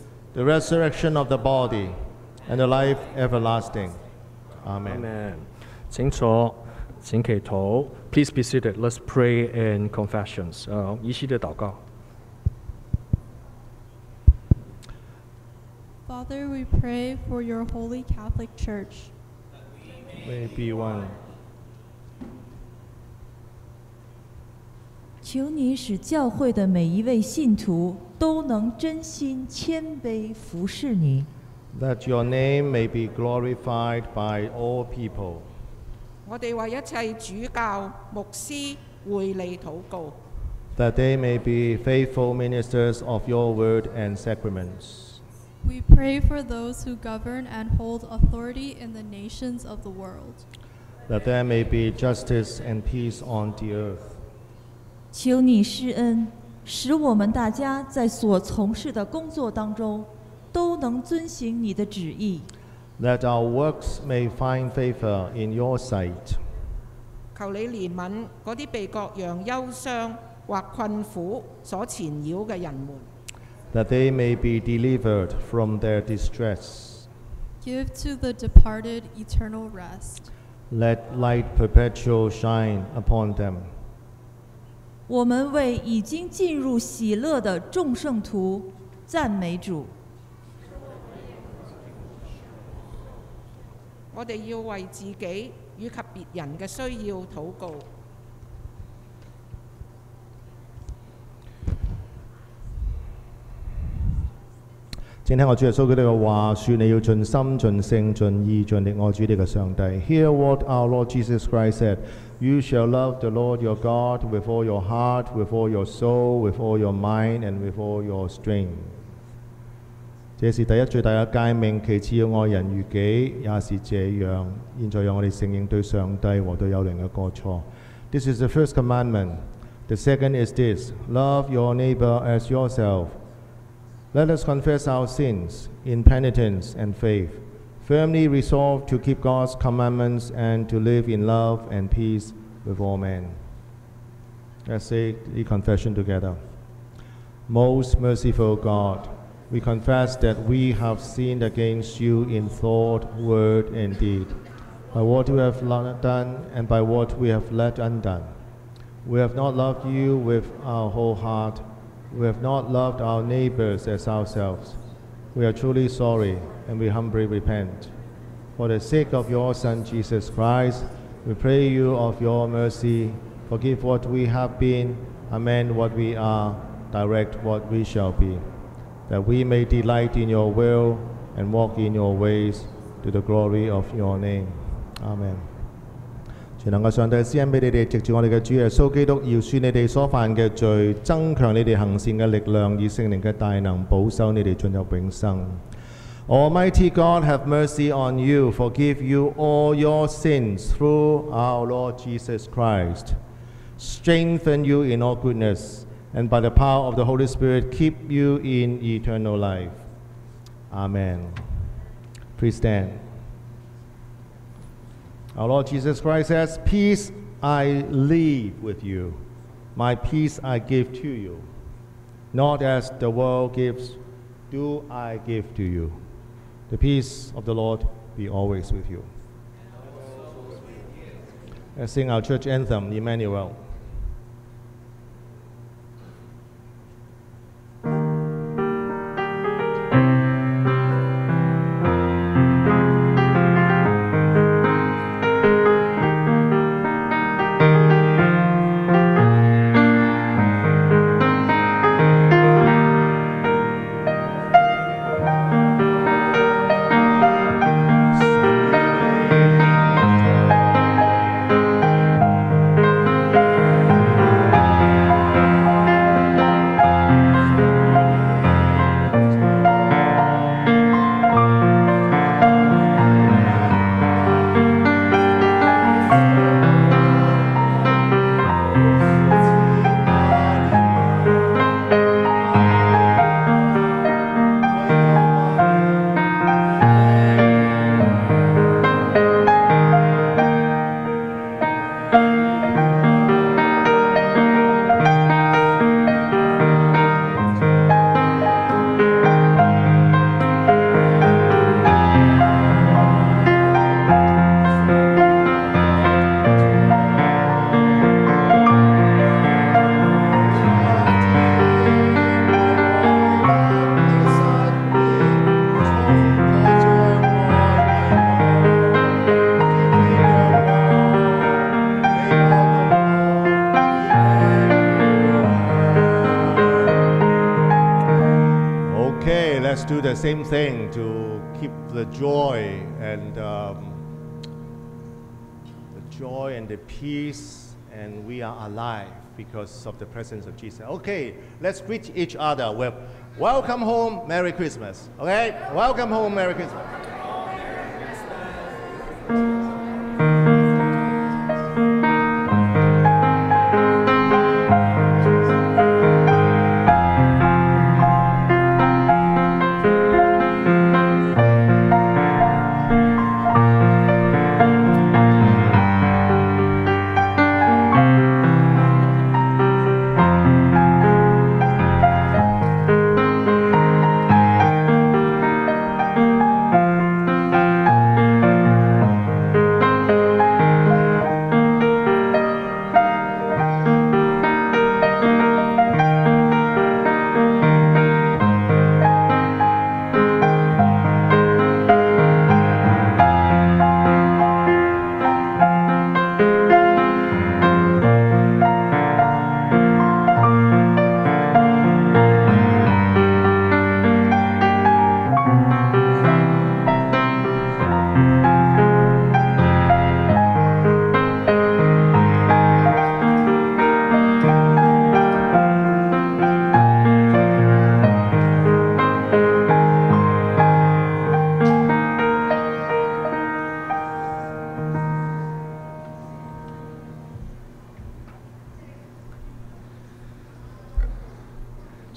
the resurrection of the body, and the life everlasting. Amen. Amen。请坐，请祈祷。Please be seated. Let's pray and confessions。呃，依稀的祷告。 Father, we pray for your holy Catholic Church. May be one. 求你使教会的每一位信徒都能真心谦卑服侍你， that your name may be glorified by all people. 我哋为一切主教、牧师、会利祷告， that they may be faithful ministers of your word and sacraments. We pray for those who govern and hold authority in the nations of the world. that there may be justice and peace on the earth. 求你施恩，使我们大家在所从事的工作当中都能遵行你的旨意。 That our works may find favor in your sight. 求你怜悯嗰啲被各样忧伤或困苦所缠绕嘅人们。 That they may be delivered from their distress. Give to the departed eternal rest. Let light perpetual shine upon them. 我们为已经进入喜乐的众圣徒赞美主。我哋要為自己以及別人嘅需要禱告。請聽我主耶穌基督嘅話，說你要盡心、盡性、盡意、盡力愛主你嘅上帝。Hear what our Lord Jesus Christ said: You shall love the Lord your God with all your heart, with all your soul, with all your mind, and with all your strength。这是第一最大嘅诫命，其次要爱人如己，也是这样。现在让我哋承认对上帝和对有灵嘅过错。This is the first commandment. The second is this: Love your neighbor as yourself. Let us confess our sins in penitence and faith, firmly resolve to keep God's commandments and to live in love and peace with all men. Let's say the confession together. Most merciful God, we confess that we have sinned against you in thought, word, and deed, by what we have done and by what we have let undone. We have not loved you with our whole heart. We have not loved our neighbors as ourselves. We are truly sorry and we humbly repent. For the sake of your Son Jesus Christ, we pray you of your mercy, forgive what we have been, amend what we are, direct what we shall be, that we may delight in your will and walk in your ways to the glory of your name. Amen. 全能嘅上帝施恩俾你哋，藉住我哋嘅主耶稣基督，饶恕你哋所犯嘅罪，增强你哋行善嘅力量，以圣灵嘅大能保守你哋进入永生。 Almighty God, have mercy on you, forgive you all your sins through our Lord Jesus Christ. Strengthen you in all goodness, and by the power of the Holy Spirit, keep you in eternal life. Amen. Please stand. Our Lord Jesus Christ says, Peace I leave with you, my peace I give to you. Not as the world gives, do I give to you. The peace of the Lord be always with you. Let's sing our church anthem, Emmanuel. Same thing to keep the joy and um, the joy and the peace, and we are alive because of the presence of Jesus. Okay, let's greet each other with Welcome home, Merry Christmas. Okay, welcome home, Merry Christmas.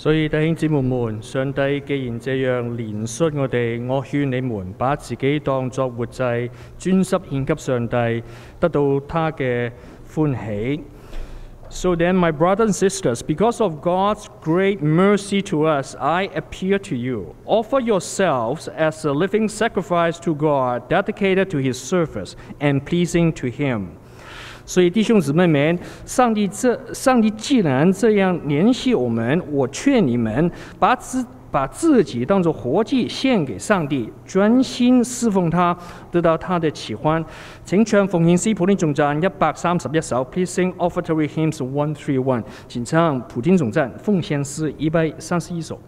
所以弟兄姊妹们，上帝既然这样怜恤我哋，我劝你们把自己当作活祭，专心献给上帝，得到他嘅欢喜。So then, my brothers and sisters, because of God's great mercy to us, I appeal to you. Offer yourselves as a living sacrifice to God, dedicated to His service and pleasing to Him. 所以弟兄姊妹们，上帝这上帝既然这样联系我们，我劝你们把自把自己当作活祭献给上帝，专心侍奉他，得到他的喜欢。请唱奉獻詩普天總讚一百三十一首，Please sing Offertory Hymns One Three One。请唱普天總讚奉献诗一百三十一首。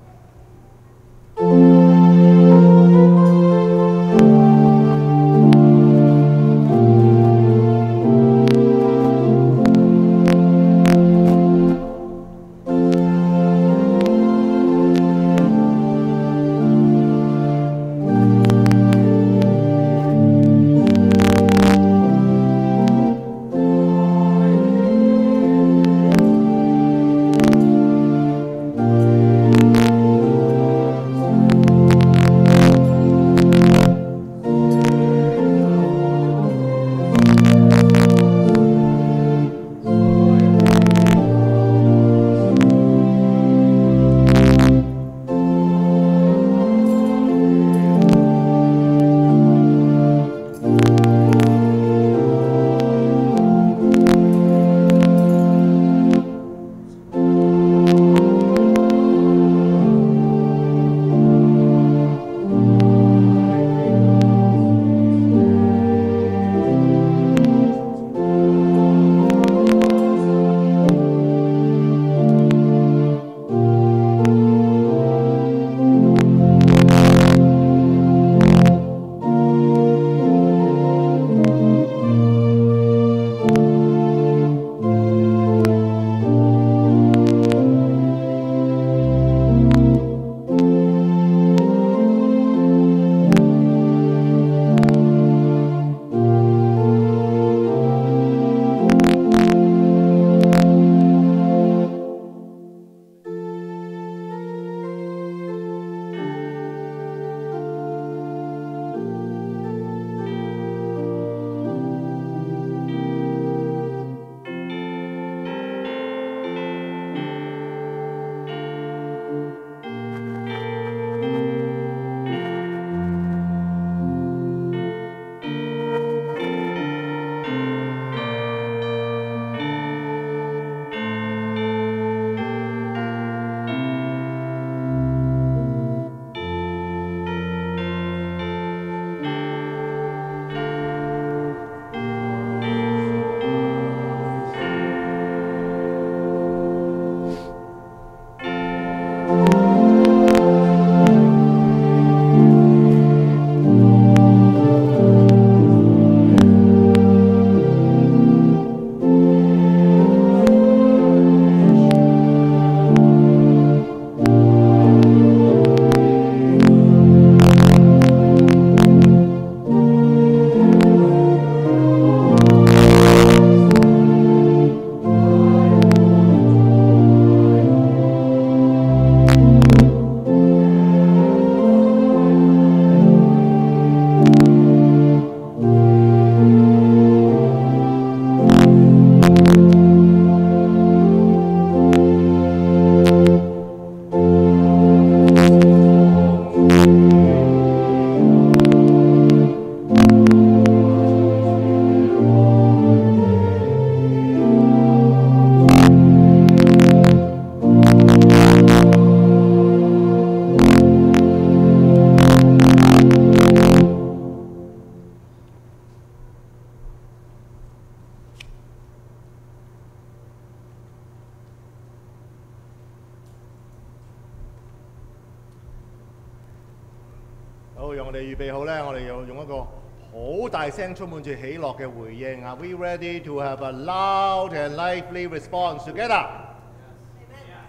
充满住喜乐嘅回应。Are we ready to have a loud and lively response together?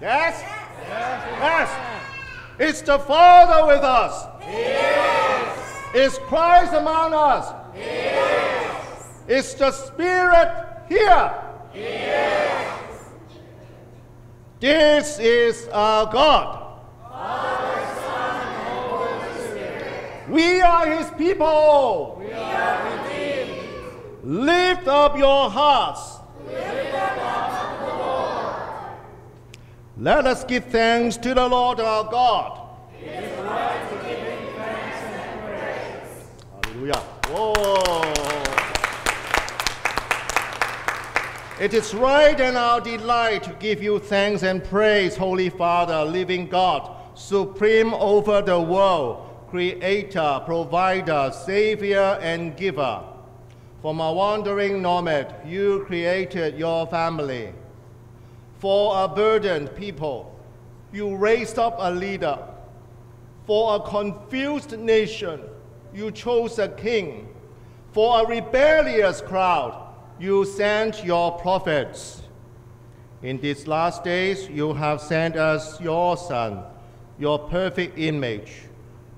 Yes? Yes. Is the Father with us? Is Christ among us? Is the Spirit here? This is our God. We are His people. We are redeemed. Lift up your hearts. Lift up Let us give thanks to the Lord our God. It is right to give him thanks and praise. Hallelujah. Whoa. It is right and our delight to give you thanks and praise, Holy Father, living God, supreme over the world, creator, provider, savior, and giver. From a wandering nomad, you created your family. For a burdened people, you raised up a leader. For a confused nation, you chose a king. For a rebellious crowd, you sent your prophets. In these last days, you have sent us your Son, your perfect image,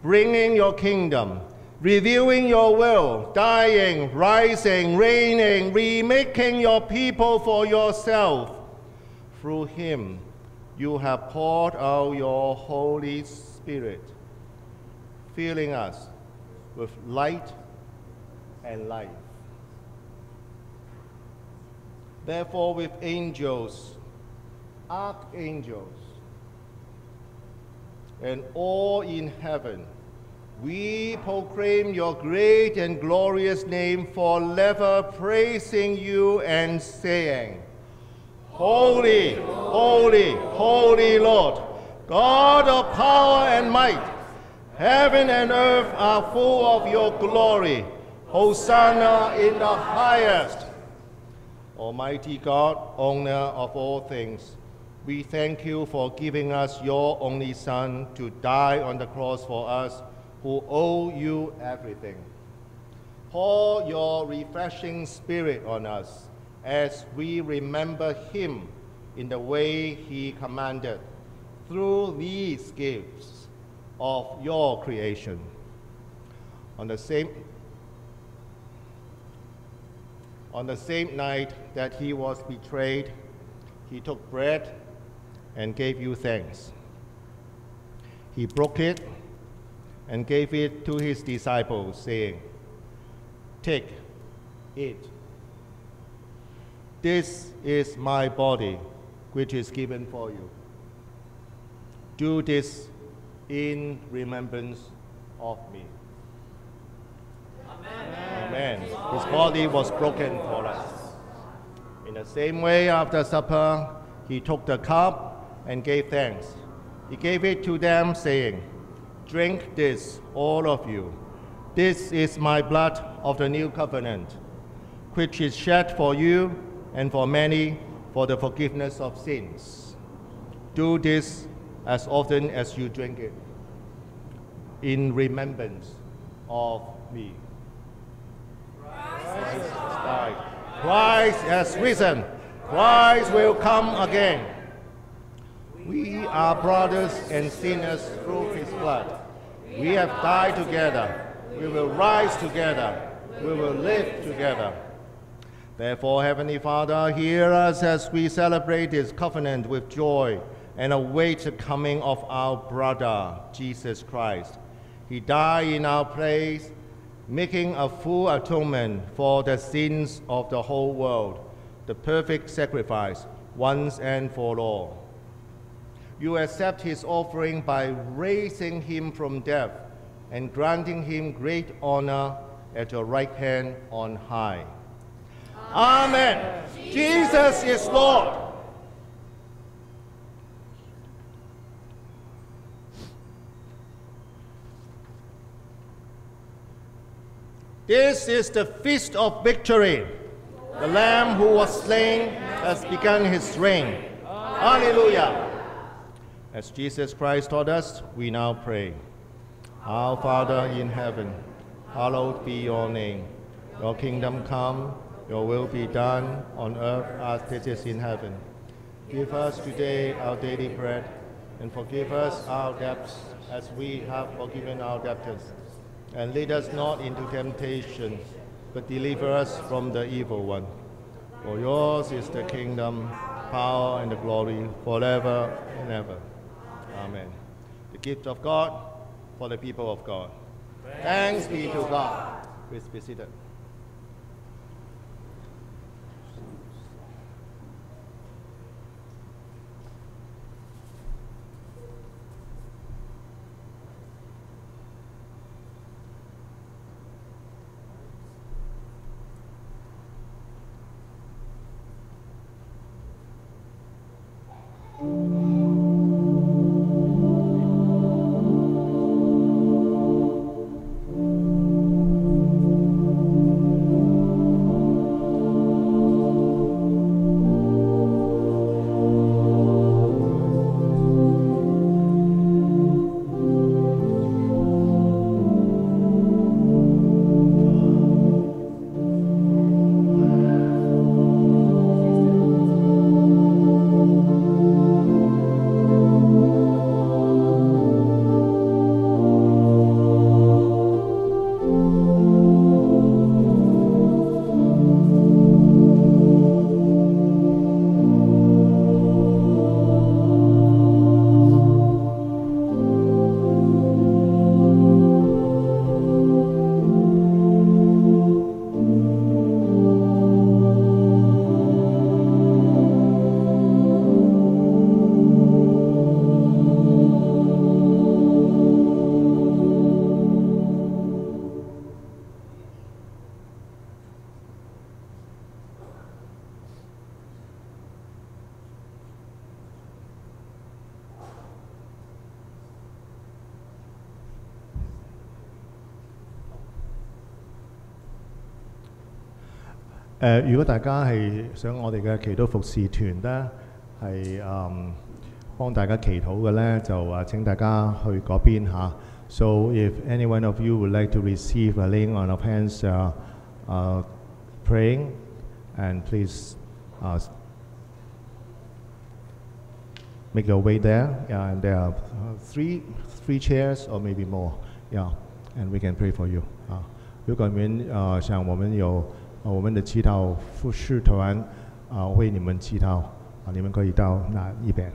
bringing your kingdom, revealing your will, dying, rising, reigning, remaking your people for yourself. Through him, you have poured out your Holy Spirit, filling us with light and life. Therefore, with angels, archangels, and all in heaven, we proclaim your great and glorious name forever, praising you and saying, Holy, holy, holy Lord, God of power and might, heaven and earth are full of your glory. Hosanna in the highest. Almighty God, owner of all things, we thank you for giving us your only Son to die on the cross for us who owe you everything. Pour your refreshing spirit on us as we remember him in the way he commanded through these gifts of your creation. On the same on the same night that he was betrayed, he took bread and gave you thanks. He broke it and gave it to his disciples, saying, Take, eat. This is my body, which is given for you. Do this in remembrance of me. Amen. His body was broken for us. In the same way, after supper, he took the cup and gave thanks. He gave it to them, saying, Drink this, all of you. This is my blood of the new covenant, which is shed for you and for many for the forgiveness of sins. Do this as often as you drink it in remembrance of me. Christ has died. Christ has risen. Christ will come again. We are brothers and sinners through his blood. We have died together. We will rise together. We will live together. Therefore, Heavenly Father, hear us as we celebrate this covenant with joy and await the coming of our brother, Jesus Christ. He died in our place, making a full atonement for the sins of the whole world, the perfect sacrifice, once and for all. You accept his offering by raising him from death and granting him great honor at your right hand on high. Amen. Jesus is Lord. This is the feast of victory. The Lamb who was slain has begun his reign. Hallelujah. As Jesus Christ taught us, we now pray. Our Father in heaven, hallowed be your name. Your kingdom come, your will be done on earth as it is in heaven. Give us today our daily bread, and forgive us our debts as we have forgiven our debtors. And lead us not into temptation, but deliver us from the evil one. For yours is the kingdom, power, and the glory forever and ever. Amen. The gift of God for the people of God. Thanks be to God. Please be seated. 誒、如果大家係想我哋嘅祈禱服侍團咧，係誒幫大家祈禱嘅咧，就誒請大家去嗰邊嚇。So if any one of you would like to receive a laying on of hands, uh, uh, praying, and please uh, make your way there. Yeah, and there are three three chairs or maybe more. Yeah, and we can pray for you. 啊，如果你们像我们有呃我们的祈祷服饰团啊、为你们祈祷啊，你们可以到那一边。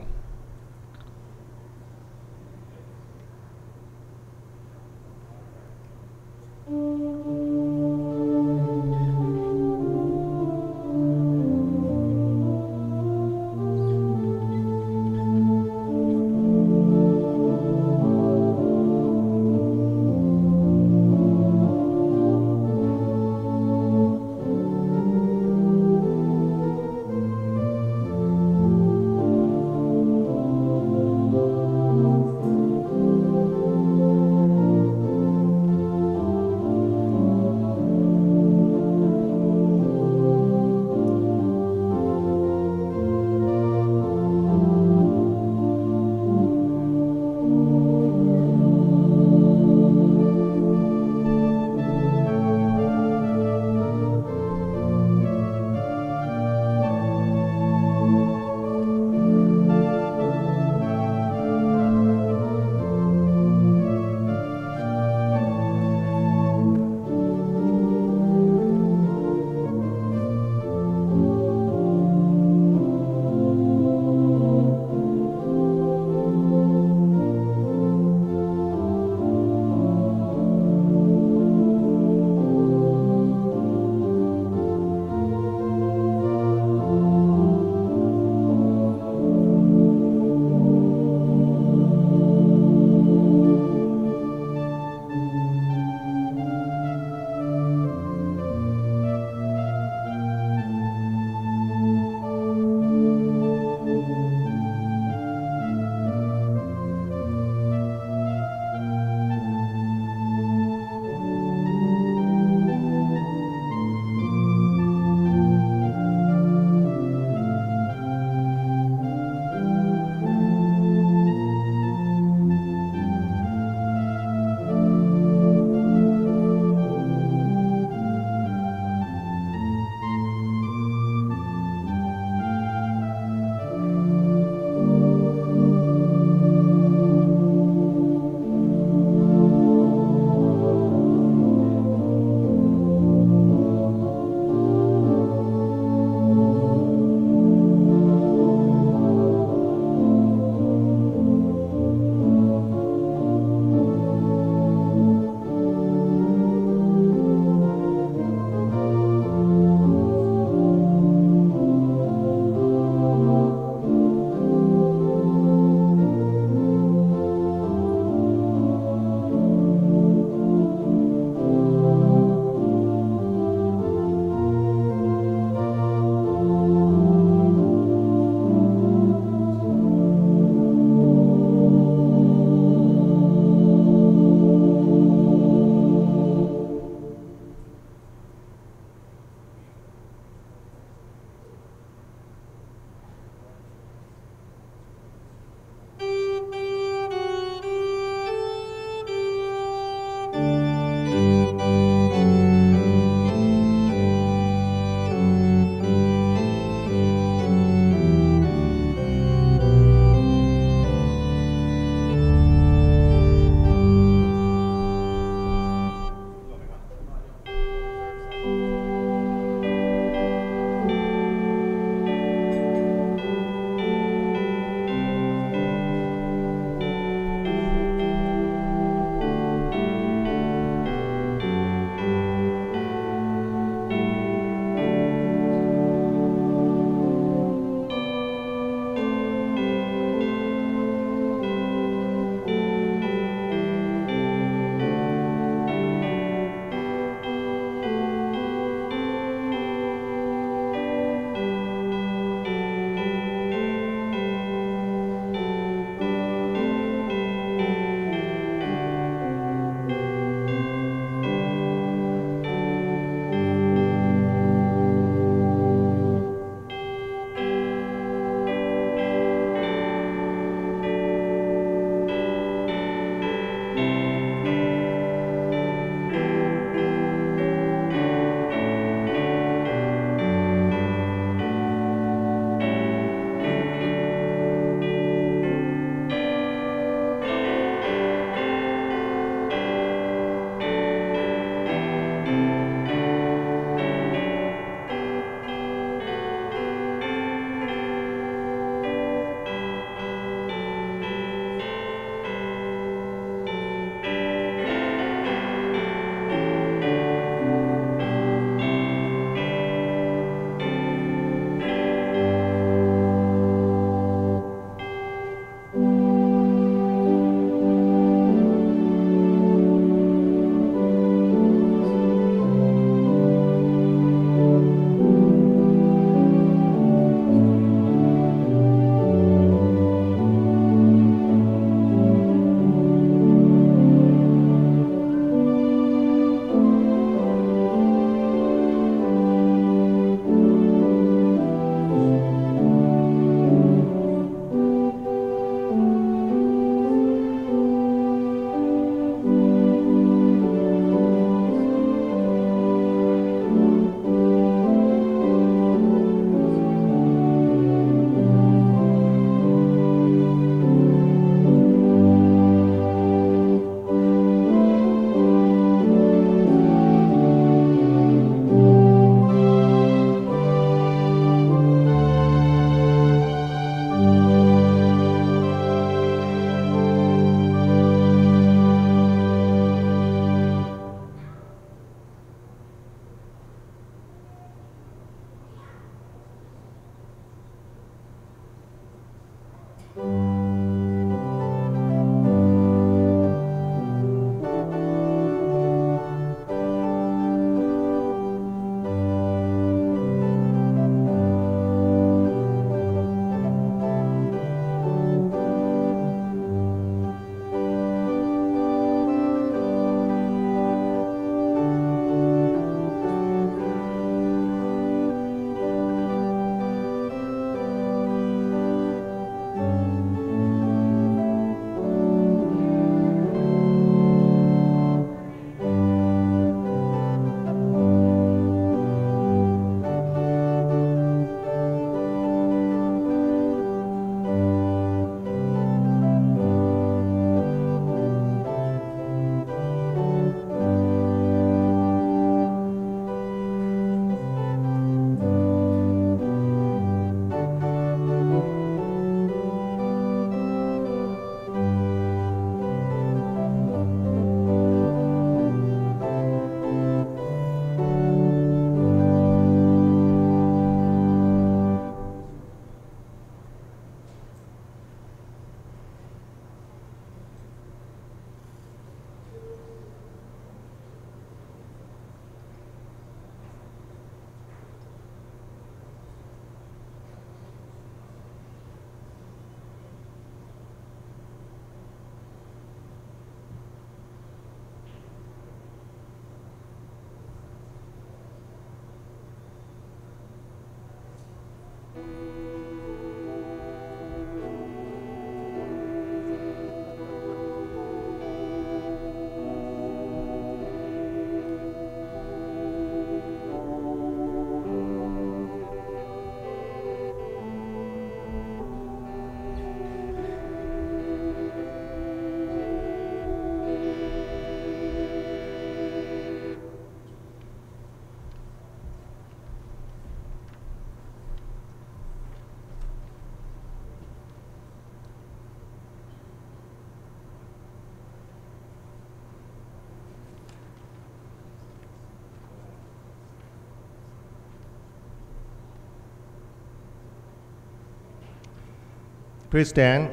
Please stand.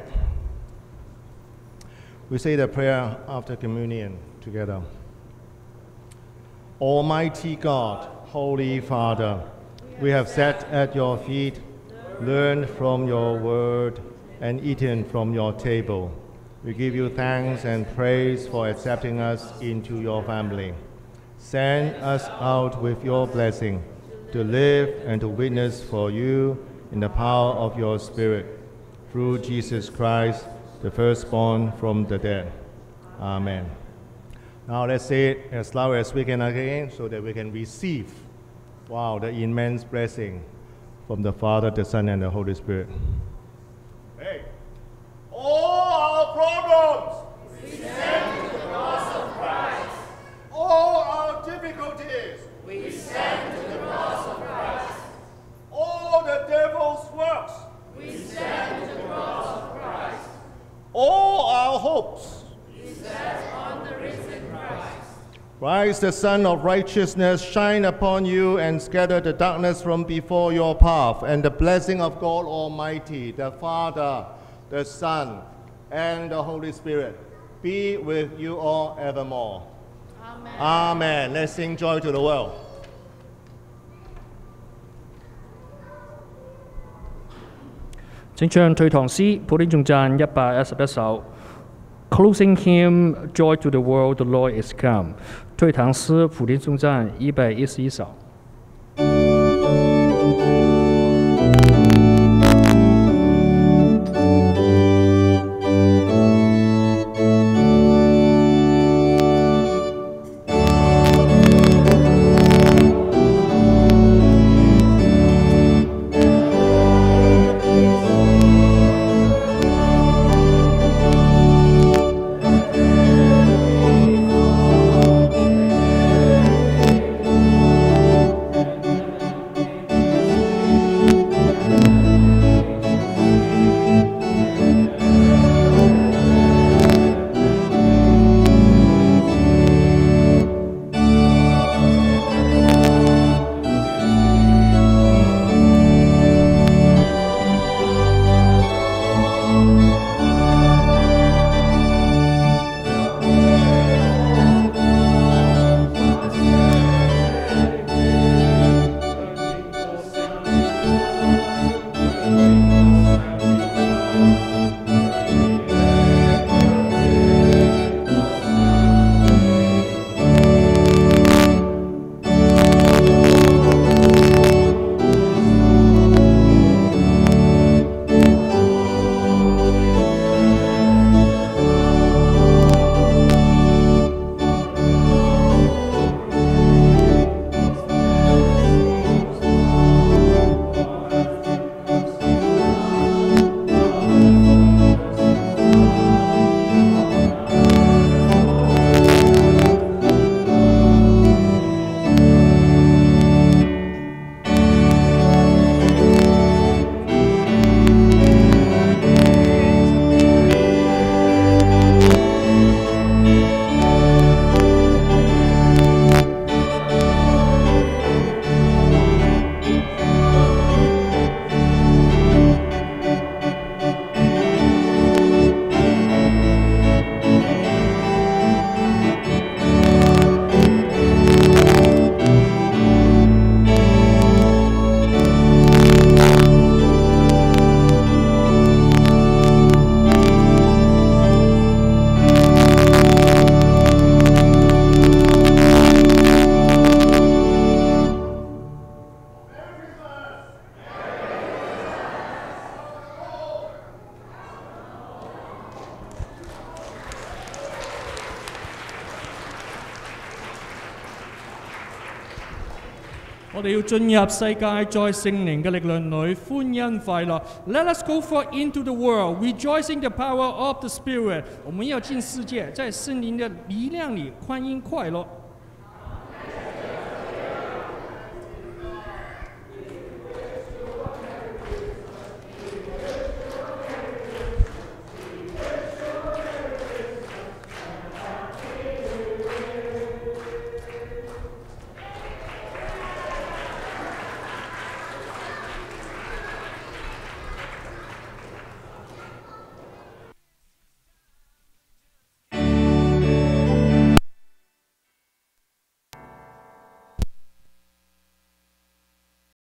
We say the prayer after communion together. Almighty God, Holy Father, we have sat at your feet, learned from your word, and eaten from your table. We give you thanks and praise for accepting us into your family. Send us out with your blessing to live and to witness for you in the power of your Spirit through Jesus Christ, the firstborn from the dead. Amen. Now let's say it as loud as we can again so that we can receive, wow, the immense blessing from the Father, the Son, and the Holy Spirit. Hey, all our problems, we send to the cross of Christ. All our difficulties, we send to the cross of Christ. All the devil's works, we send to the cross of Christ. All our hopes, we set on the risen Christ. Christ, the Son of righteousness, shine upon you and scatter the darkness from before your path, and the blessing of God Almighty, the Father, the Son, and the Holy Spirit be with you all evermore. Amen. Amen. Let's sing joy to the world. 请唱退堂诗普天颂赞一百一十一首。Closing hymn Joy to the World, the Lord is come。 退堂诗普天颂赞一百一十一首。我哋要进入世界，在圣灵嘅力量里，欢欣快乐。Let us go forth into the world, rejoicing the power of the Spirit。我们要进世界，在圣灵的力量里欢欣快乐。